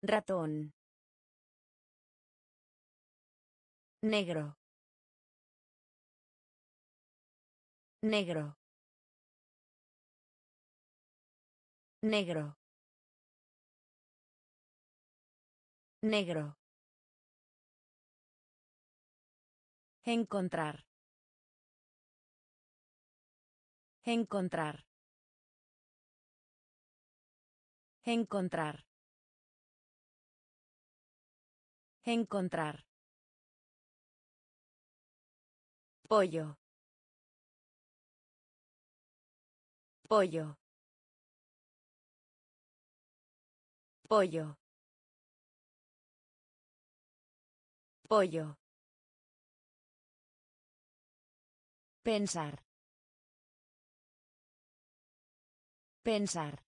Ratón. Negro. Negro. Negro. Negro. Encontrar. Encontrar. Encontrar. Encontrar. Pollo. Pollo. Pollo. Pollo. Pensar. Pensar.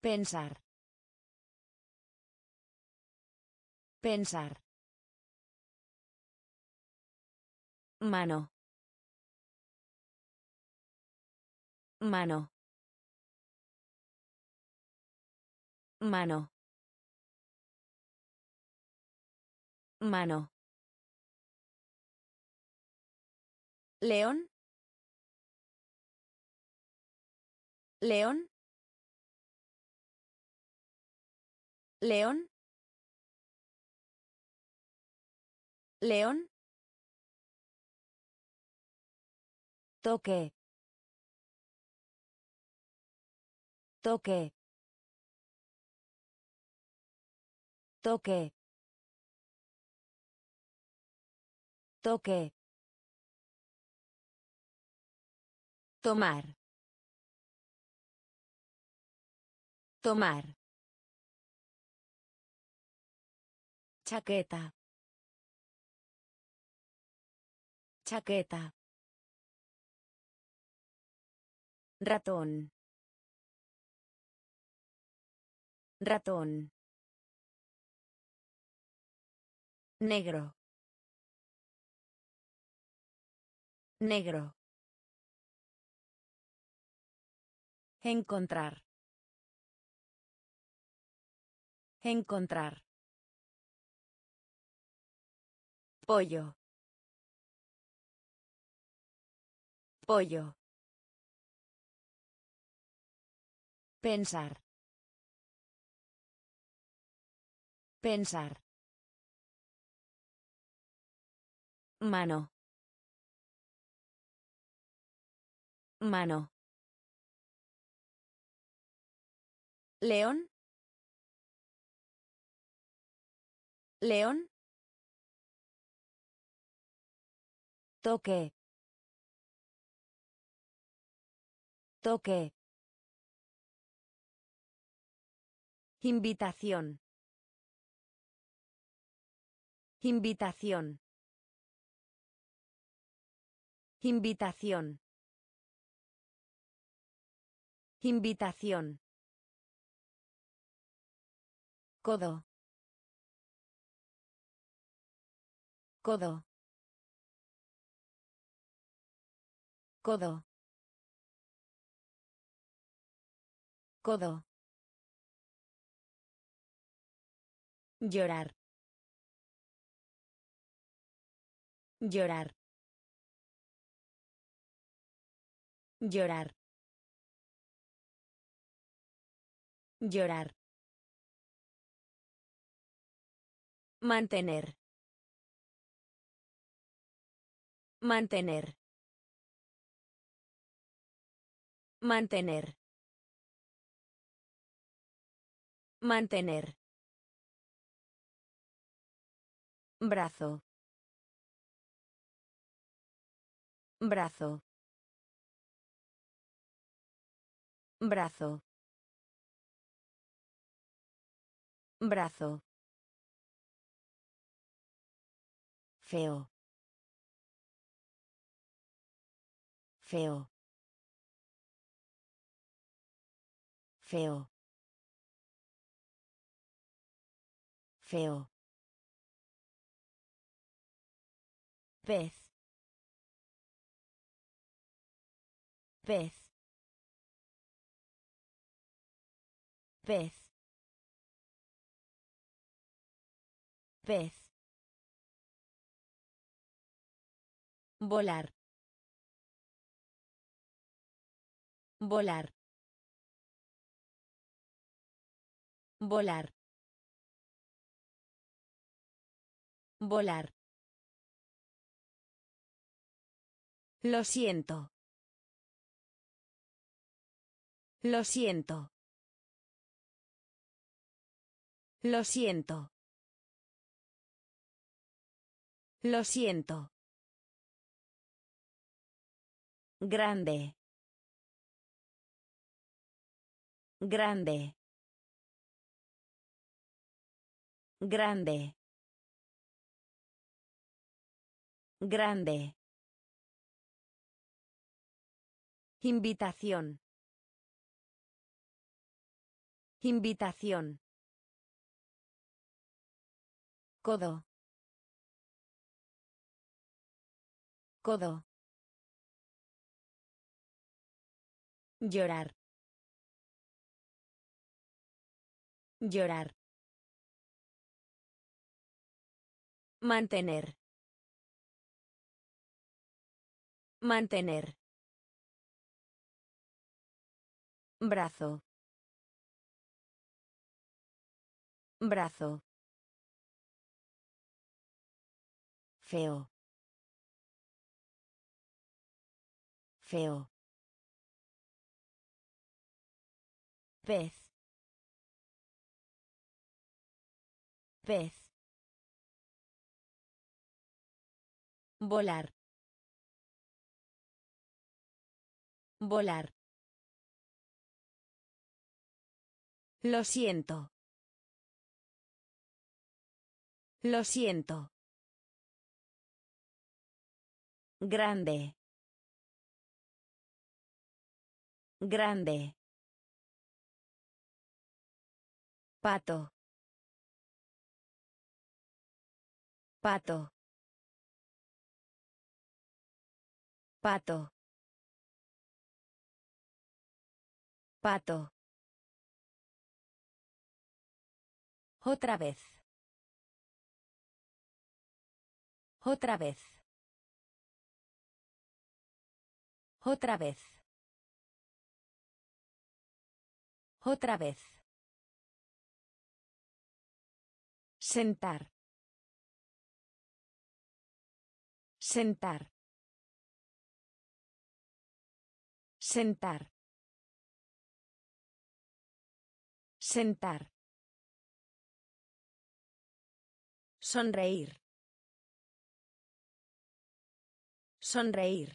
Pensar. Pensar. Mano. Mano. Mano. Mano. León. León. León. León. Toque. Toque. Toque. Toque. Tomar. Tomar. Chaqueta. Chaqueta. Ratón. Ratón. Negro. Negro. Encontrar. Encontrar. Pollo. Pollo. Pensar. Pensar. Mano. Mano. León. León. Toque. Toque. Invitación. Invitación. Invitación. Invitación. Codo. Codo. Codo. Codo. Llorar. Llorar. Llorar. Llorar. Mantener. Mantener. Mantener. Mantener. Brazo. Brazo. Brazo. Brazo. Feo. Feo. Feo. Feo. Pez. Pez. Pez. Pez. Volar. Volar. Volar. Volar Lo siento. Lo siento. Lo siento. Lo siento. Grande. Grande. Grande. Grande. Invitación. Invitación. Codo. Codo. Llorar. Llorar. Mantener. Mantener. Brazo. Brazo. Feo. Feo. Pez. Pez. Volar. Volar. Lo siento. Lo siento. Grande. Grande. Pato. Pato. Pato. Pato. Otra vez. Otra vez. Otra vez. Otra vez. Sentar. Sentar. Sentar. Sentar. Sonreír. Sonreír.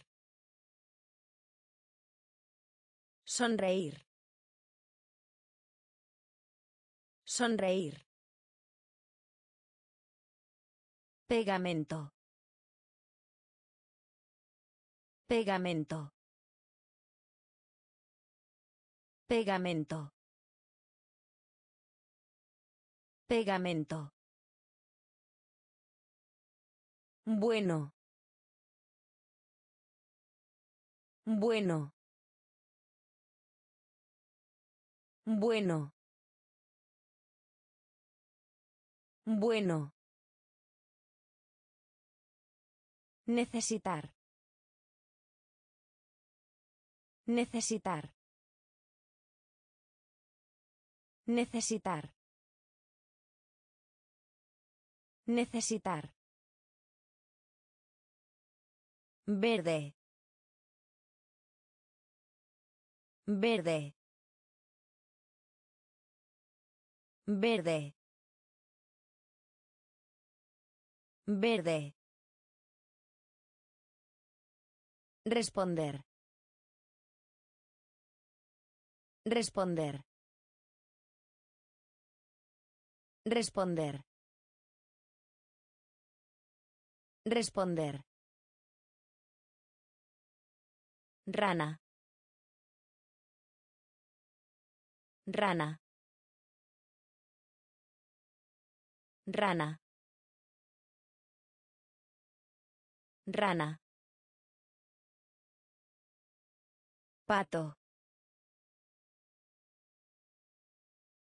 Sonreír. Sonreír. Pegamento. Pegamento. Pegamento. Pegamento. Bueno. Bueno. Bueno. Bueno. Necesitar. Necesitar. Necesitar. Necesitar. Verde. Verde. Verde. Verde. Responder. Responder. Responder. Responder. Rana. Rana. Rana. Rana. Pato.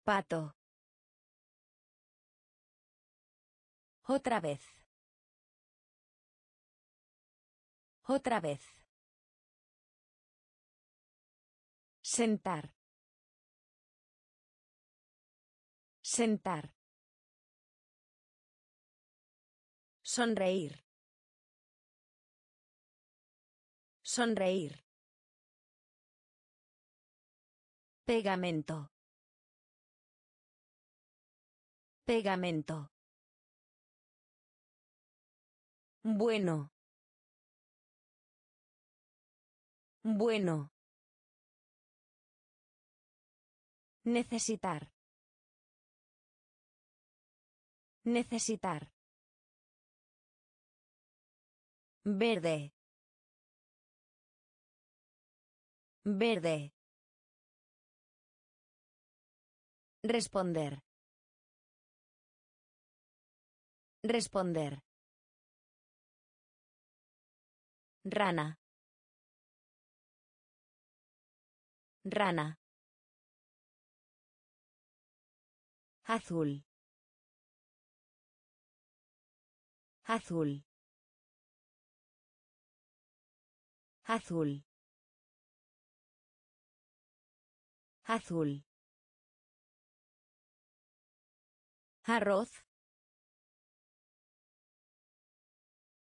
Pato. Otra vez. Otra vez. Sentar. Sentar. Sonreír. Sonreír. Pegamento. Pegamento. Bueno. Bueno. Necesitar. Necesitar. Verde. Verde. Responder. Responder. Rana. Rana. Azul. Azul. Azul. Azul. Arroz.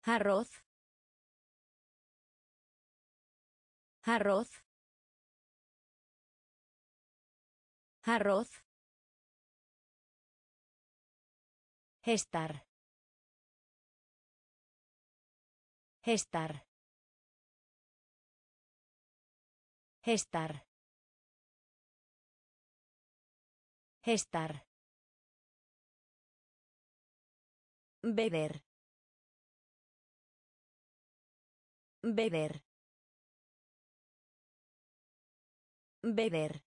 Arroz. Arroz. Arroz. Estar. Estar. Estar. Estar. Beber. Beber. Beber.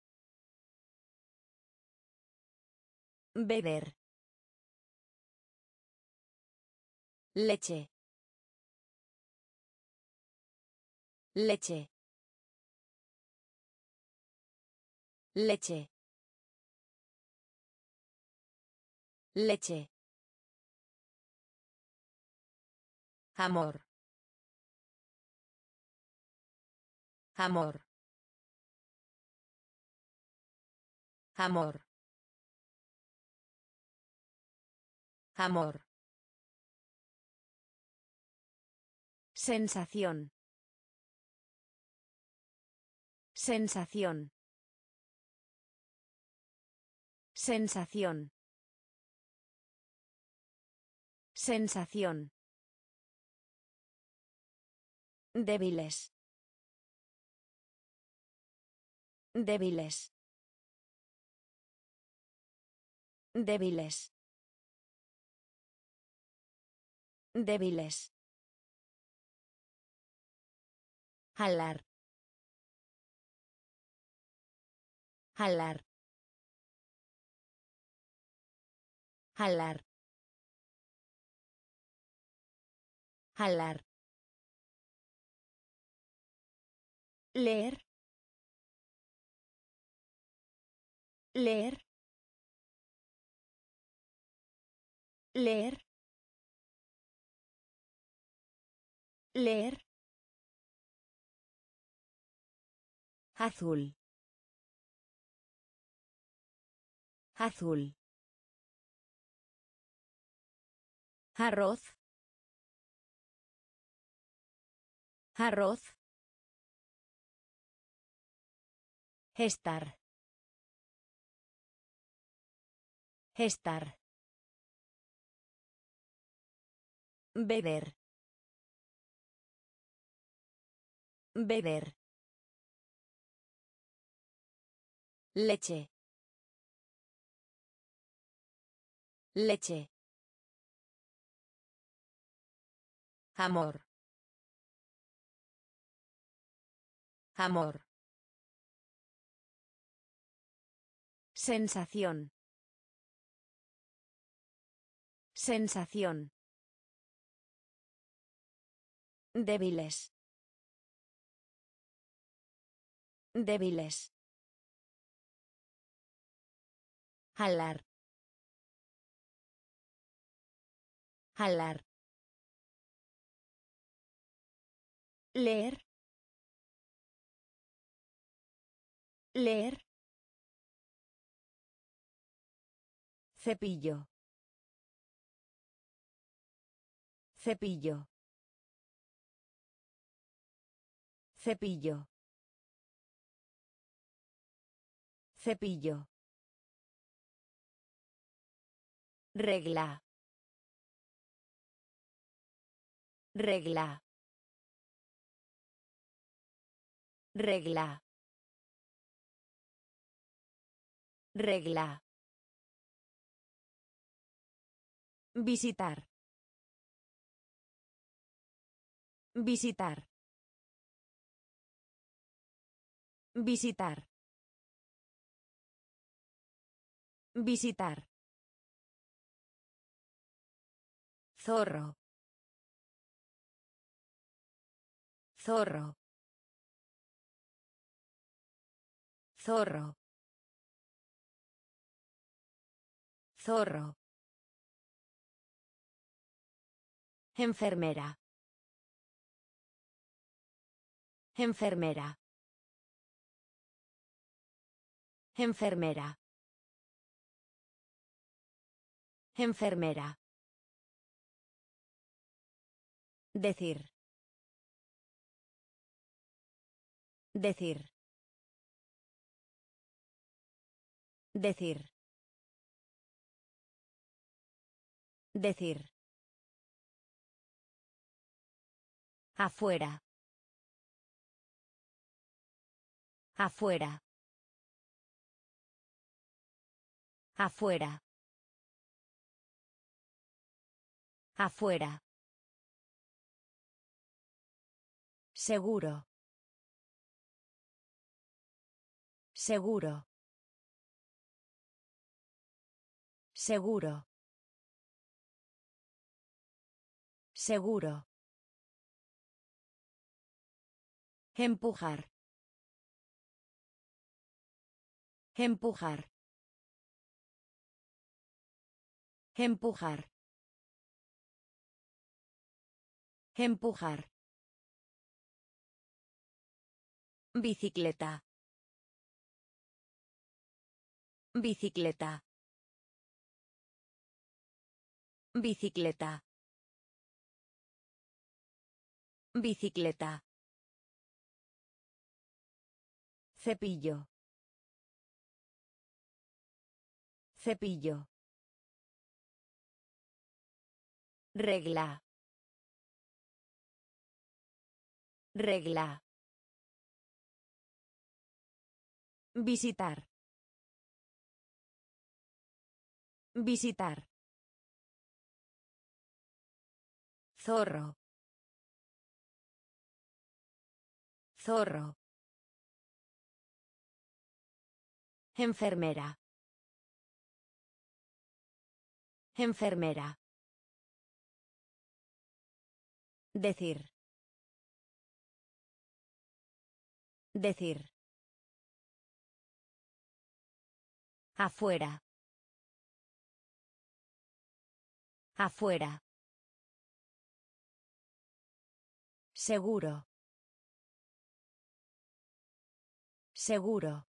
Beber. Leche. Leche. Leche. Leche. Amor. Amor. Amor. Amor. Sensación. Sensación. Sensación. Sensación. Débiles. Débiles. Débiles. Débiles. Jalar. Jalar. Jalar. Jalar. Leer. Leer. Leer. Leer. Azul. Azul. Arroz. Arroz. Estar. Estar. Beber. Beber. Leche. Leche. Amor. Amor. Sensación. Sensación. Débiles. Débiles. Jalar. Jalar. Leer. Leer. Cepillo. Cepillo. Cepillo. Cepillo. Regla. Regla. Regla. Regla. Visitar. Visitar. Visitar. Visitar. Zorro. Zorro. Zorro. Zorro. Enfermera. Enfermera. Enfermera. Enfermera. Decir. Decir. Decir. Decir. Afuera. Afuera. Afuera. Afuera. Seguro. Seguro. Seguro. Seguro. Empujar. Empujar. Empujar. Empujar. Bicicleta. Bicicleta. Bicicleta. Bicicleta. Cepillo. Cepillo. Regla. Regla. Visitar. Visitar. Zorro. Zorro. Enfermera. Enfermera. Decir. Decir. Afuera. Afuera. Seguro. Seguro.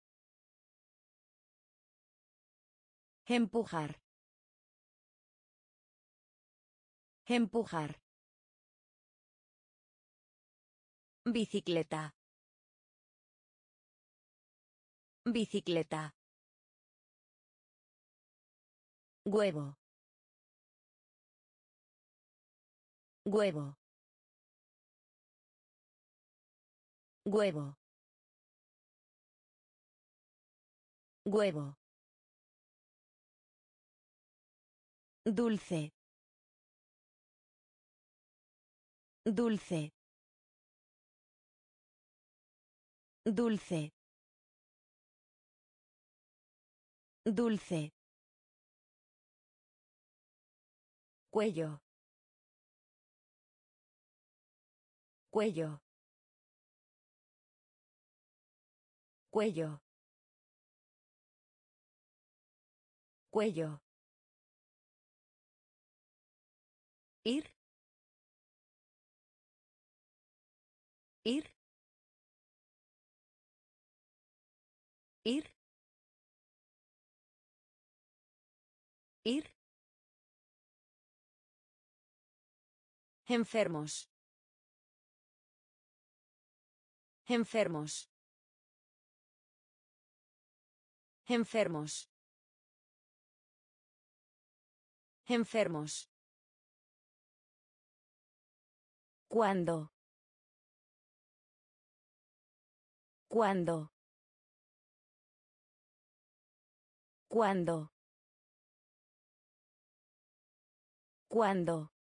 Empujar. Empujar. Bicicleta. Bicicleta. Huevo. Huevo. Huevo. Huevo. Dulce. Dulce. Dulce. Dulce. Cuello. Cuello. Cuello. Cuello. Ir. Ir. Enfermos. Enfermos. Enfermos. Enfermos. ¿Cuándo? ¿Cuándo? ¿Cuándo? ¿Cuándo?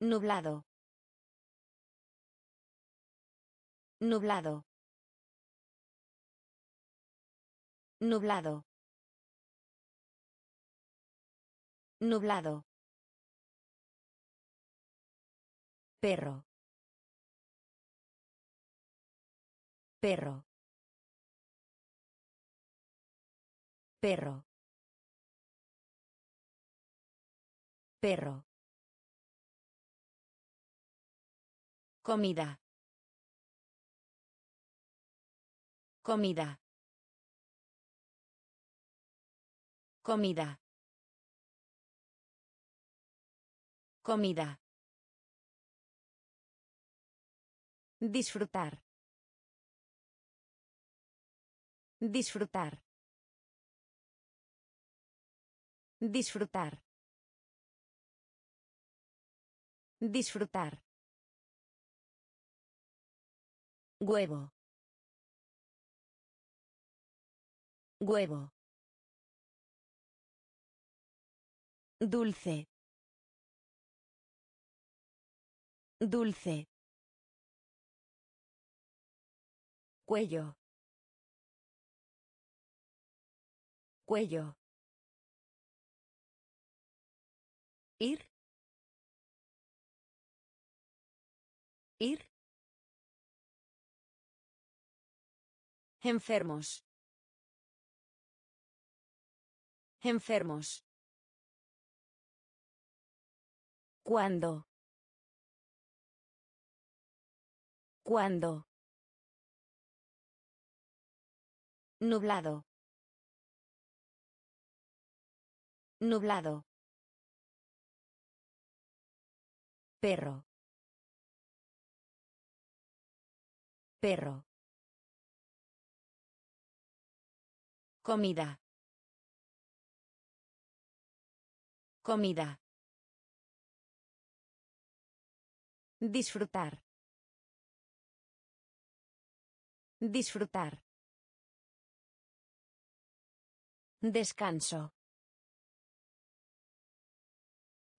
Nublado. Nublado. Nublado. Nublado. Perro. Perro. Perro. Perro. Comida. Comida. Comida. Comida. Disfrutar. Disfrutar. Disfrutar. Disfrutar. Huevo. Huevo. Dulce. Dulce. Cuello. Cuello. Ir. Enfermos. Enfermos. ¿Cuándo? ¿Cuándo? Nublado. Nublado. Perro. Perro. Comida. Comida. Disfrutar. Disfrutar. Descanso.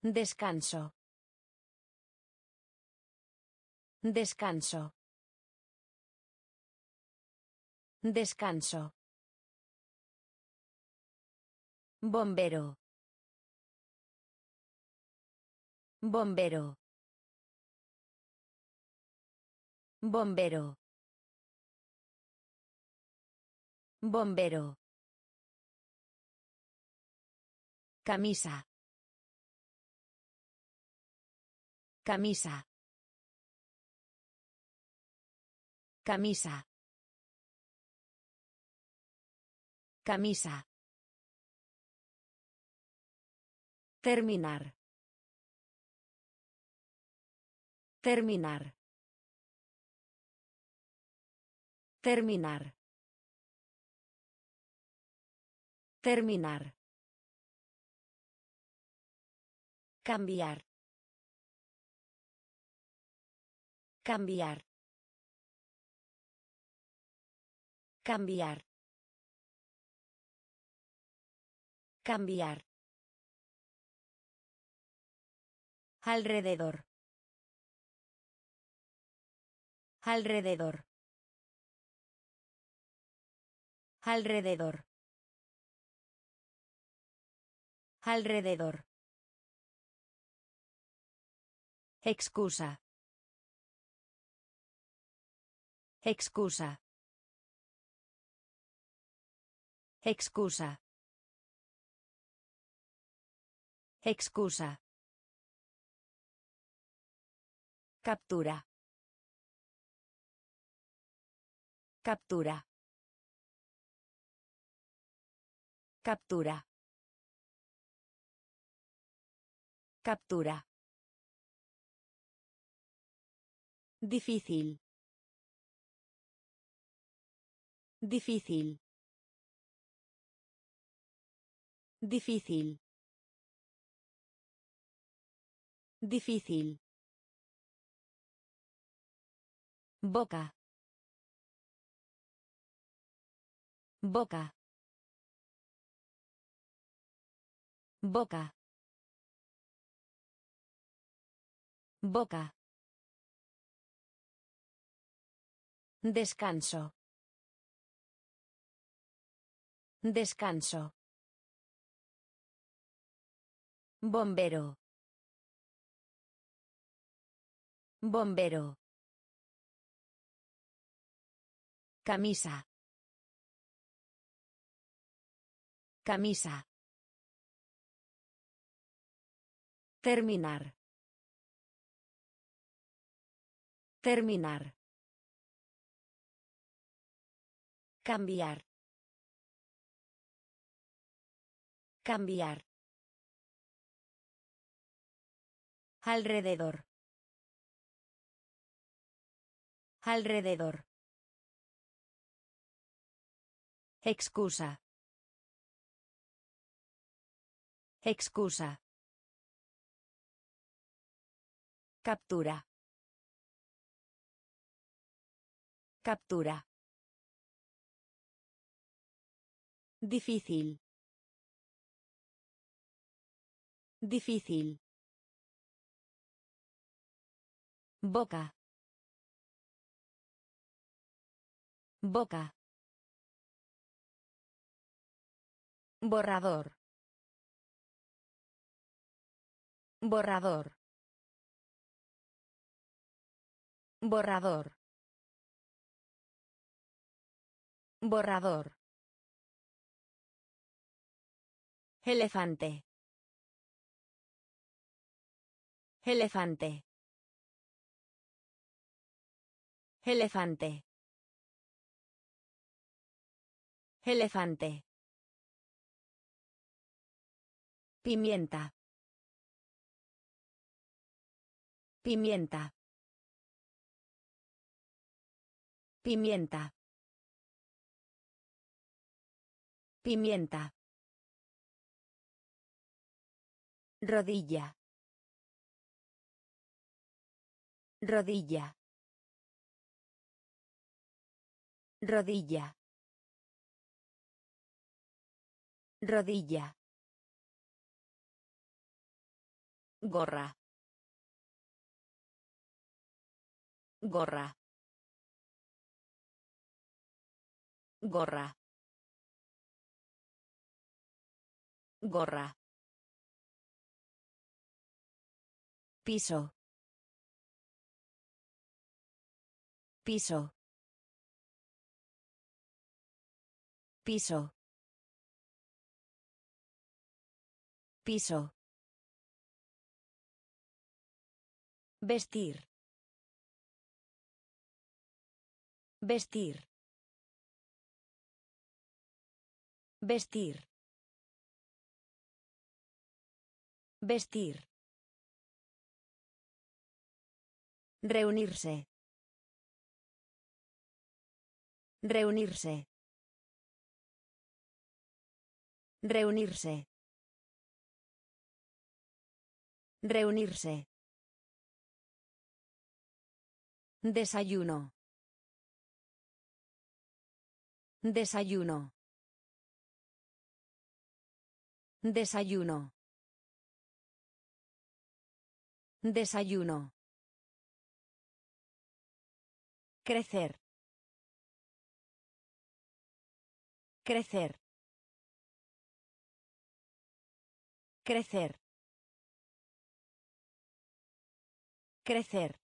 Descanso. Descanso. Descanso. Bombero. Bombero. Bombero. Bombero. Camisa. Camisa. Camisa. Camisa. Terminar. Terminar. Terminar. Terminar. Cambiar. Cambiar. Cambiar. Cambiar. Alrededor. Alrededor. Alrededor. Alrededor. Excusa. Excusa. Excusa. Excusa. Captura. Captura. Captura. Captura. Difícil. Difícil. Difícil. Difícil. Boca. Boca. Boca. Boca. Descanso. Descanso. Bombero. Bombero. Camisa. Camisa. Terminar. Terminar. Cambiar. Cambiar. Alrededor. Alrededor. Excusa. Excusa. Captura. Captura. Difícil. Difícil. Boca. Boca. Borrador. Borrador. Borrador. Borrador. Elefante. Elefante. Elefante. Elefante. Pimienta. Pimienta. Pimienta. Pimienta. Rodilla. Rodilla. Rodilla. Rodilla. Gorra. Gorra. Gorra. Gorra. Piso. Piso. Piso. Piso. Vestir. Vestir. Vestir. Vestir. Reunirse. Reunirse. Reunirse. Reunirse. Desayuno. Desayuno. Desayuno. Desayuno. Crecer. Crecer. Crecer. Crecer.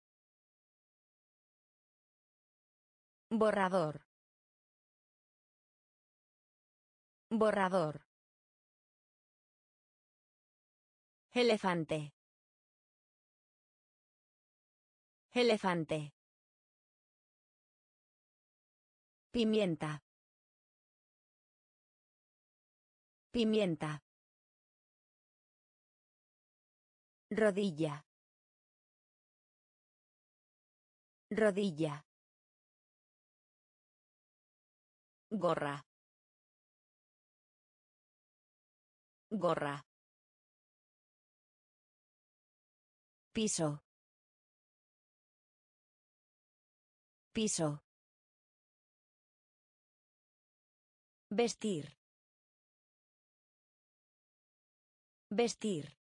Borrador. Borrador. Elefante. Elefante. Pimienta. Pimienta. Rodilla. Rodilla. Gorra. Gorra. Piso. Piso. Vestir. Vestir.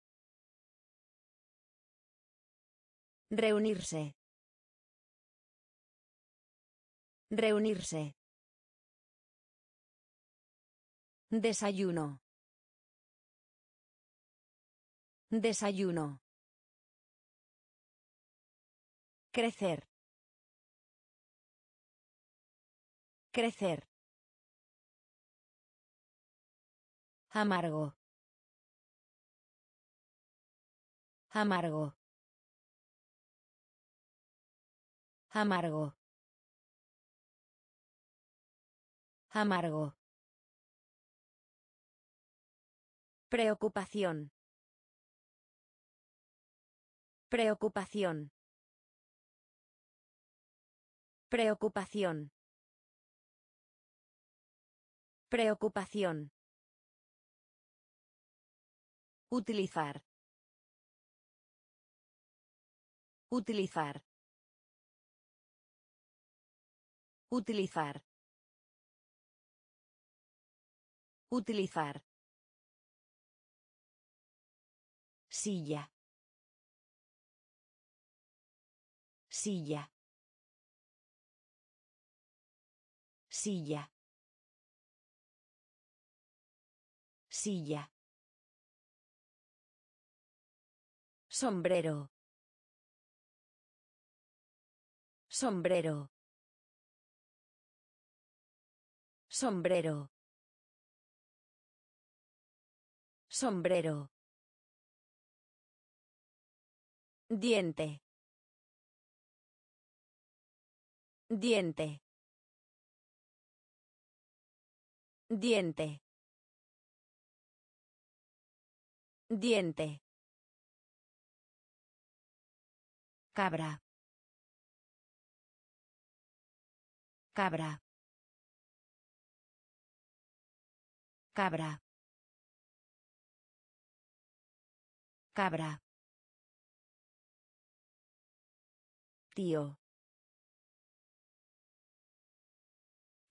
Reunirse. Reunirse. Desayuno. Desayuno. Crecer. Crecer. Amargo. Amargo. Amargo. Amargo. Preocupación. Preocupación. Preocupación. Preocupación. Utilizar. Utilizar. Utilizar. Utilizar. Silla. Silla. Silla. Silla. Sombrero. Sombrero. Sombrero. Sombrero. Diente. Diente. Diente. Diente. Cabra. Cabra. Cabra. Cabra. Tío.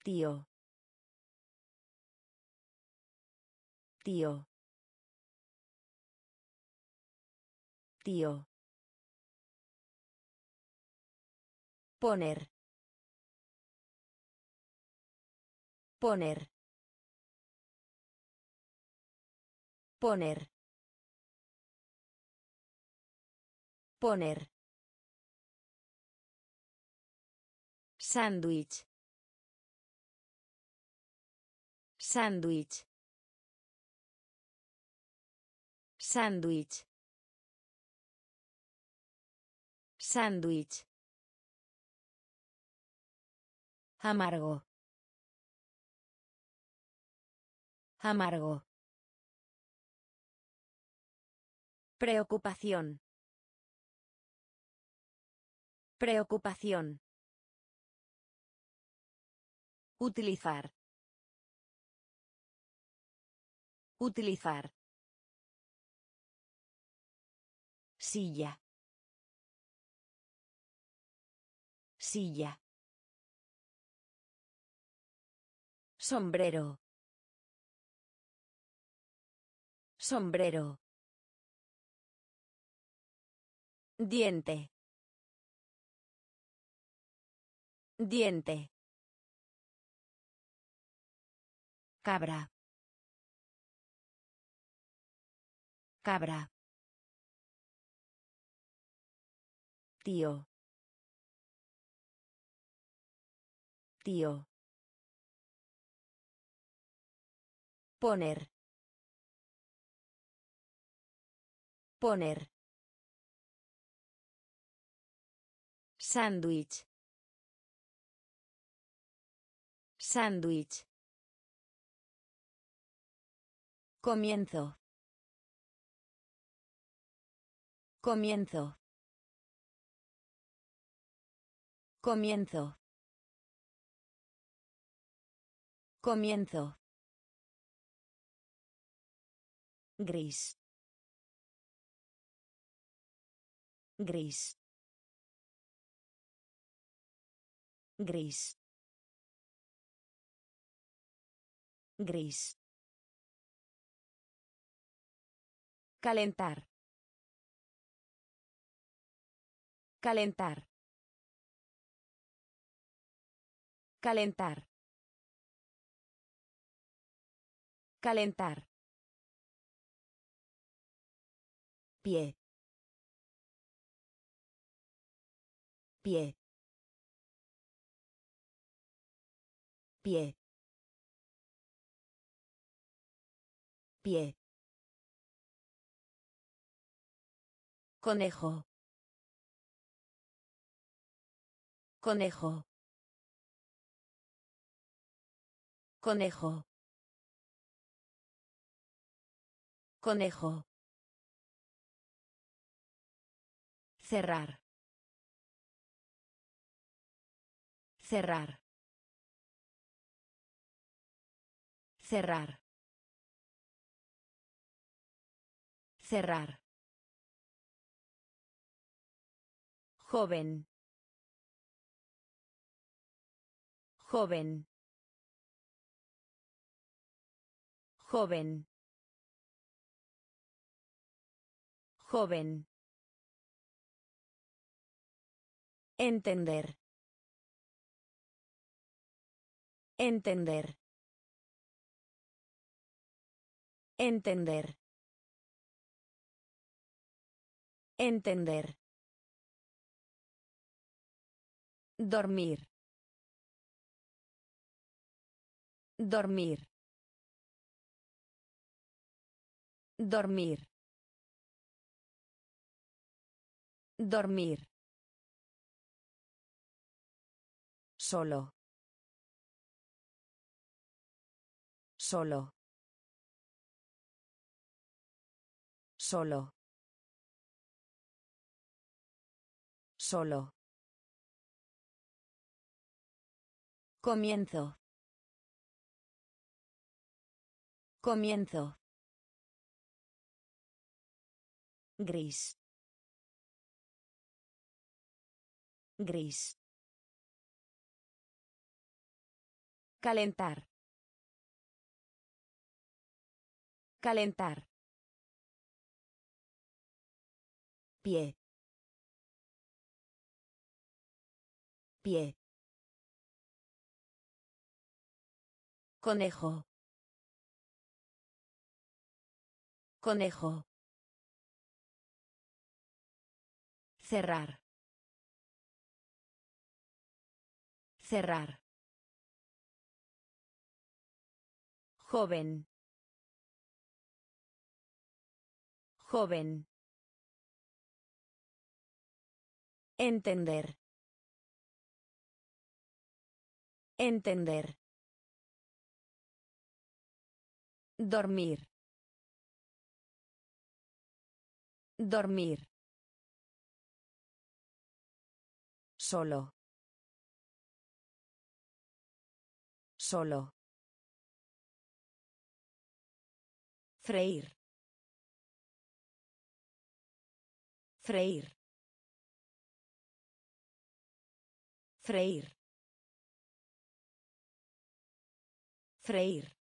Tío. Tío. Tío. Poner. Poner. Poner. Poner. Sándwich. Sándwich. Sándwich. Sándwich. Amargo. Amargo. Preocupación. Preocupación. Utilizar. Utilizar. Silla. Silla. Sombrero. Sombrero. Diente. Diente. Cabra. Cabra. Tío. Tío. Poner. Poner. Sándwich. Sándwich. Comienzo. Comienzo. Comienzo. Comienzo. Gris. Gris. Gris. Gris. Calentar. Calentar. Calentar. Calentar. Pie. Pie. Pie. Pie. Conejo. Conejo. Conejo. Conejo. Cerrar. Cerrar. Cerrar. Cerrar. Joven. Joven. Joven. Joven. Entender. Entender. Entender. Entender. Dormir. Dormir. Dormir. Dormir. Solo. Solo. Solo. Solo. Comienzo. Comienzo. Gris. Gris. Calentar. Calentar. Pie. Pie. Conejo. Conejo. Cerrar. Cerrar. Joven. Joven. Entender. Entender. Dormir. Dormir. Solo. Solo. Freír. Freír. Freír. Freír.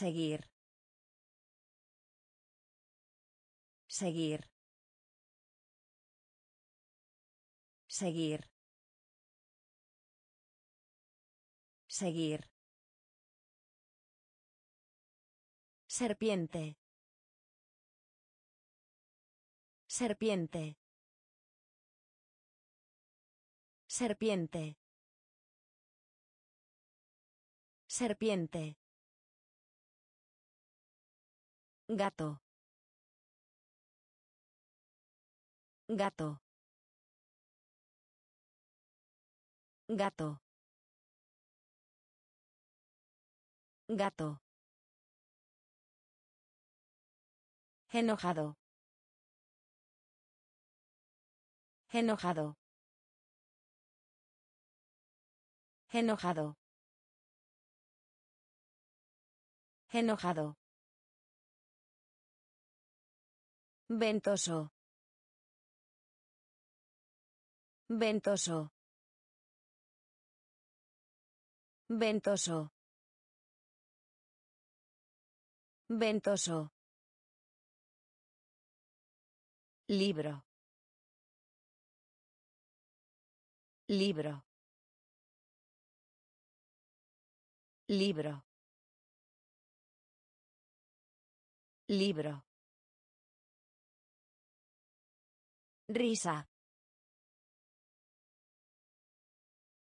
Seguir. Seguir. Seguir. Seguir. Serpiente. Serpiente. Serpiente. Serpiente. Gato. Gato. Gato. Gato. Enojado. Enojado. Enojado. Enojado. Ventoso. Ventoso. Ventoso. Ventoso. Libro. Libro. Libro. Libro. Risa.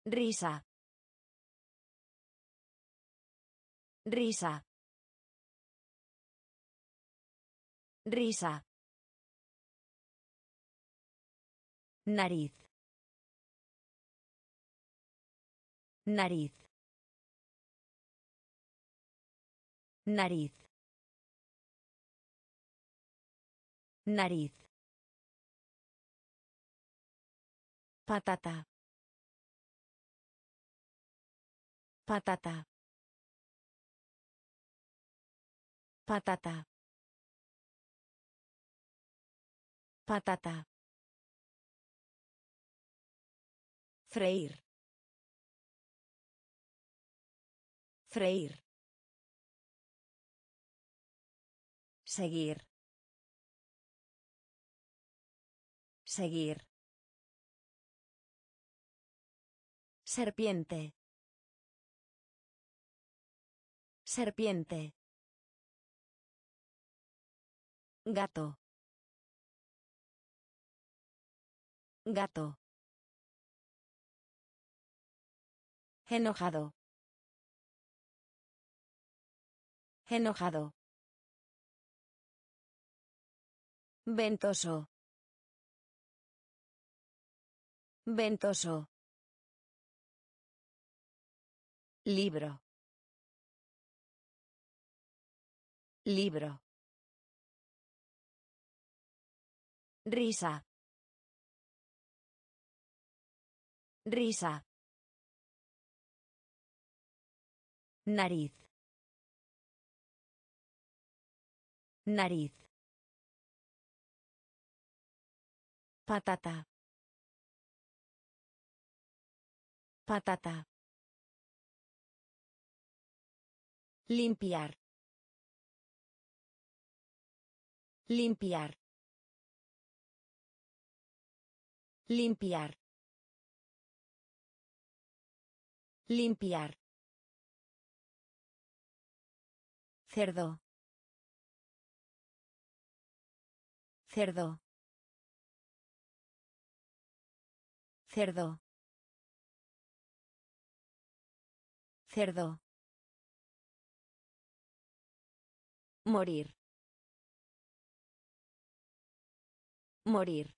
Risa. Risa. Risa. Nariz. Nariz. Nariz. Nariz. Patata. Patata. Patata. Patata. Freír. Freír. Seguir. Seguir. Serpiente. Serpiente. Gato. Gato. Enojado. Enojado. Ventoso. Ventoso. Libro. Libro. Risa. Risa. Nariz. Nariz. Patata. Patata. Limpiar. Limpiar. Limpiar. Limpiar. Cerdo. Cerdo. Cerdo. Cerdo. Morir. Morir.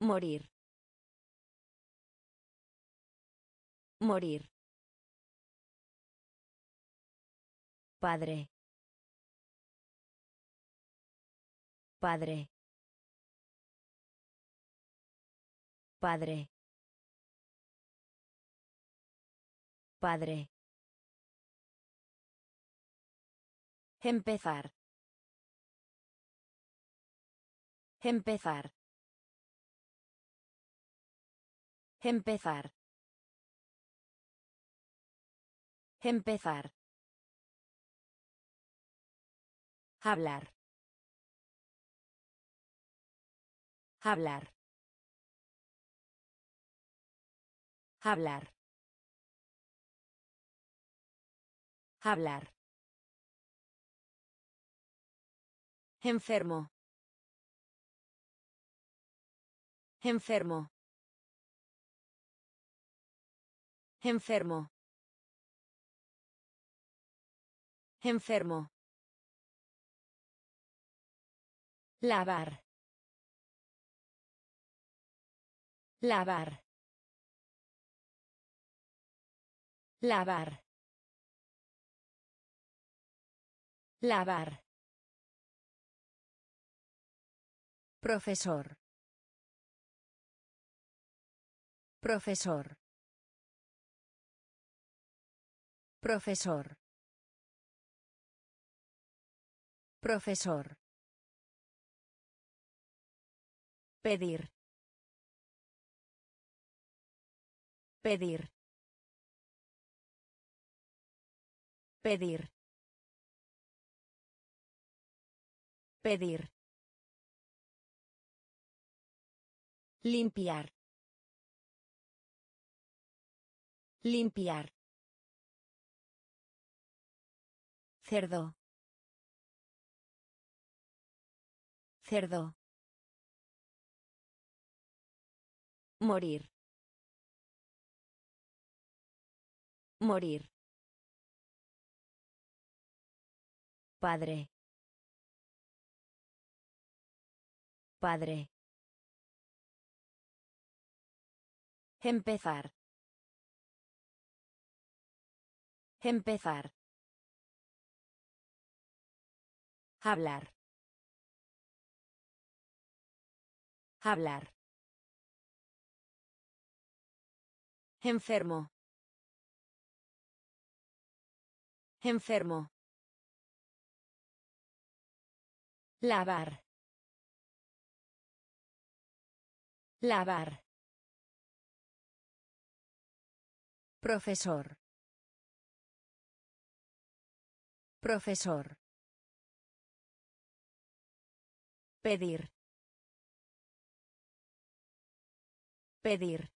Morir. Morir. Padre. Padre. Padre. Padre. Empezar. Empezar. Empezar. Empezar. Hablar. Hablar. Hablar. Hablar. Enfermo. Enfermo. Enfermo. Enfermo. Lavar. Lavar. Lavar. Lavar. Profesor. Profesor. Profesor. Profesor. Pedir. Pedir. Pedir. Pedir. Limpiar. Limpiar. Cerdo. Cerdo. Morir. Morir. Padre. Padre. Empezar. Empezar. Hablar. Hablar. Enfermo. Enfermo. Lavar. Lavar. Profesor. Profesor. Pedir. Pedir.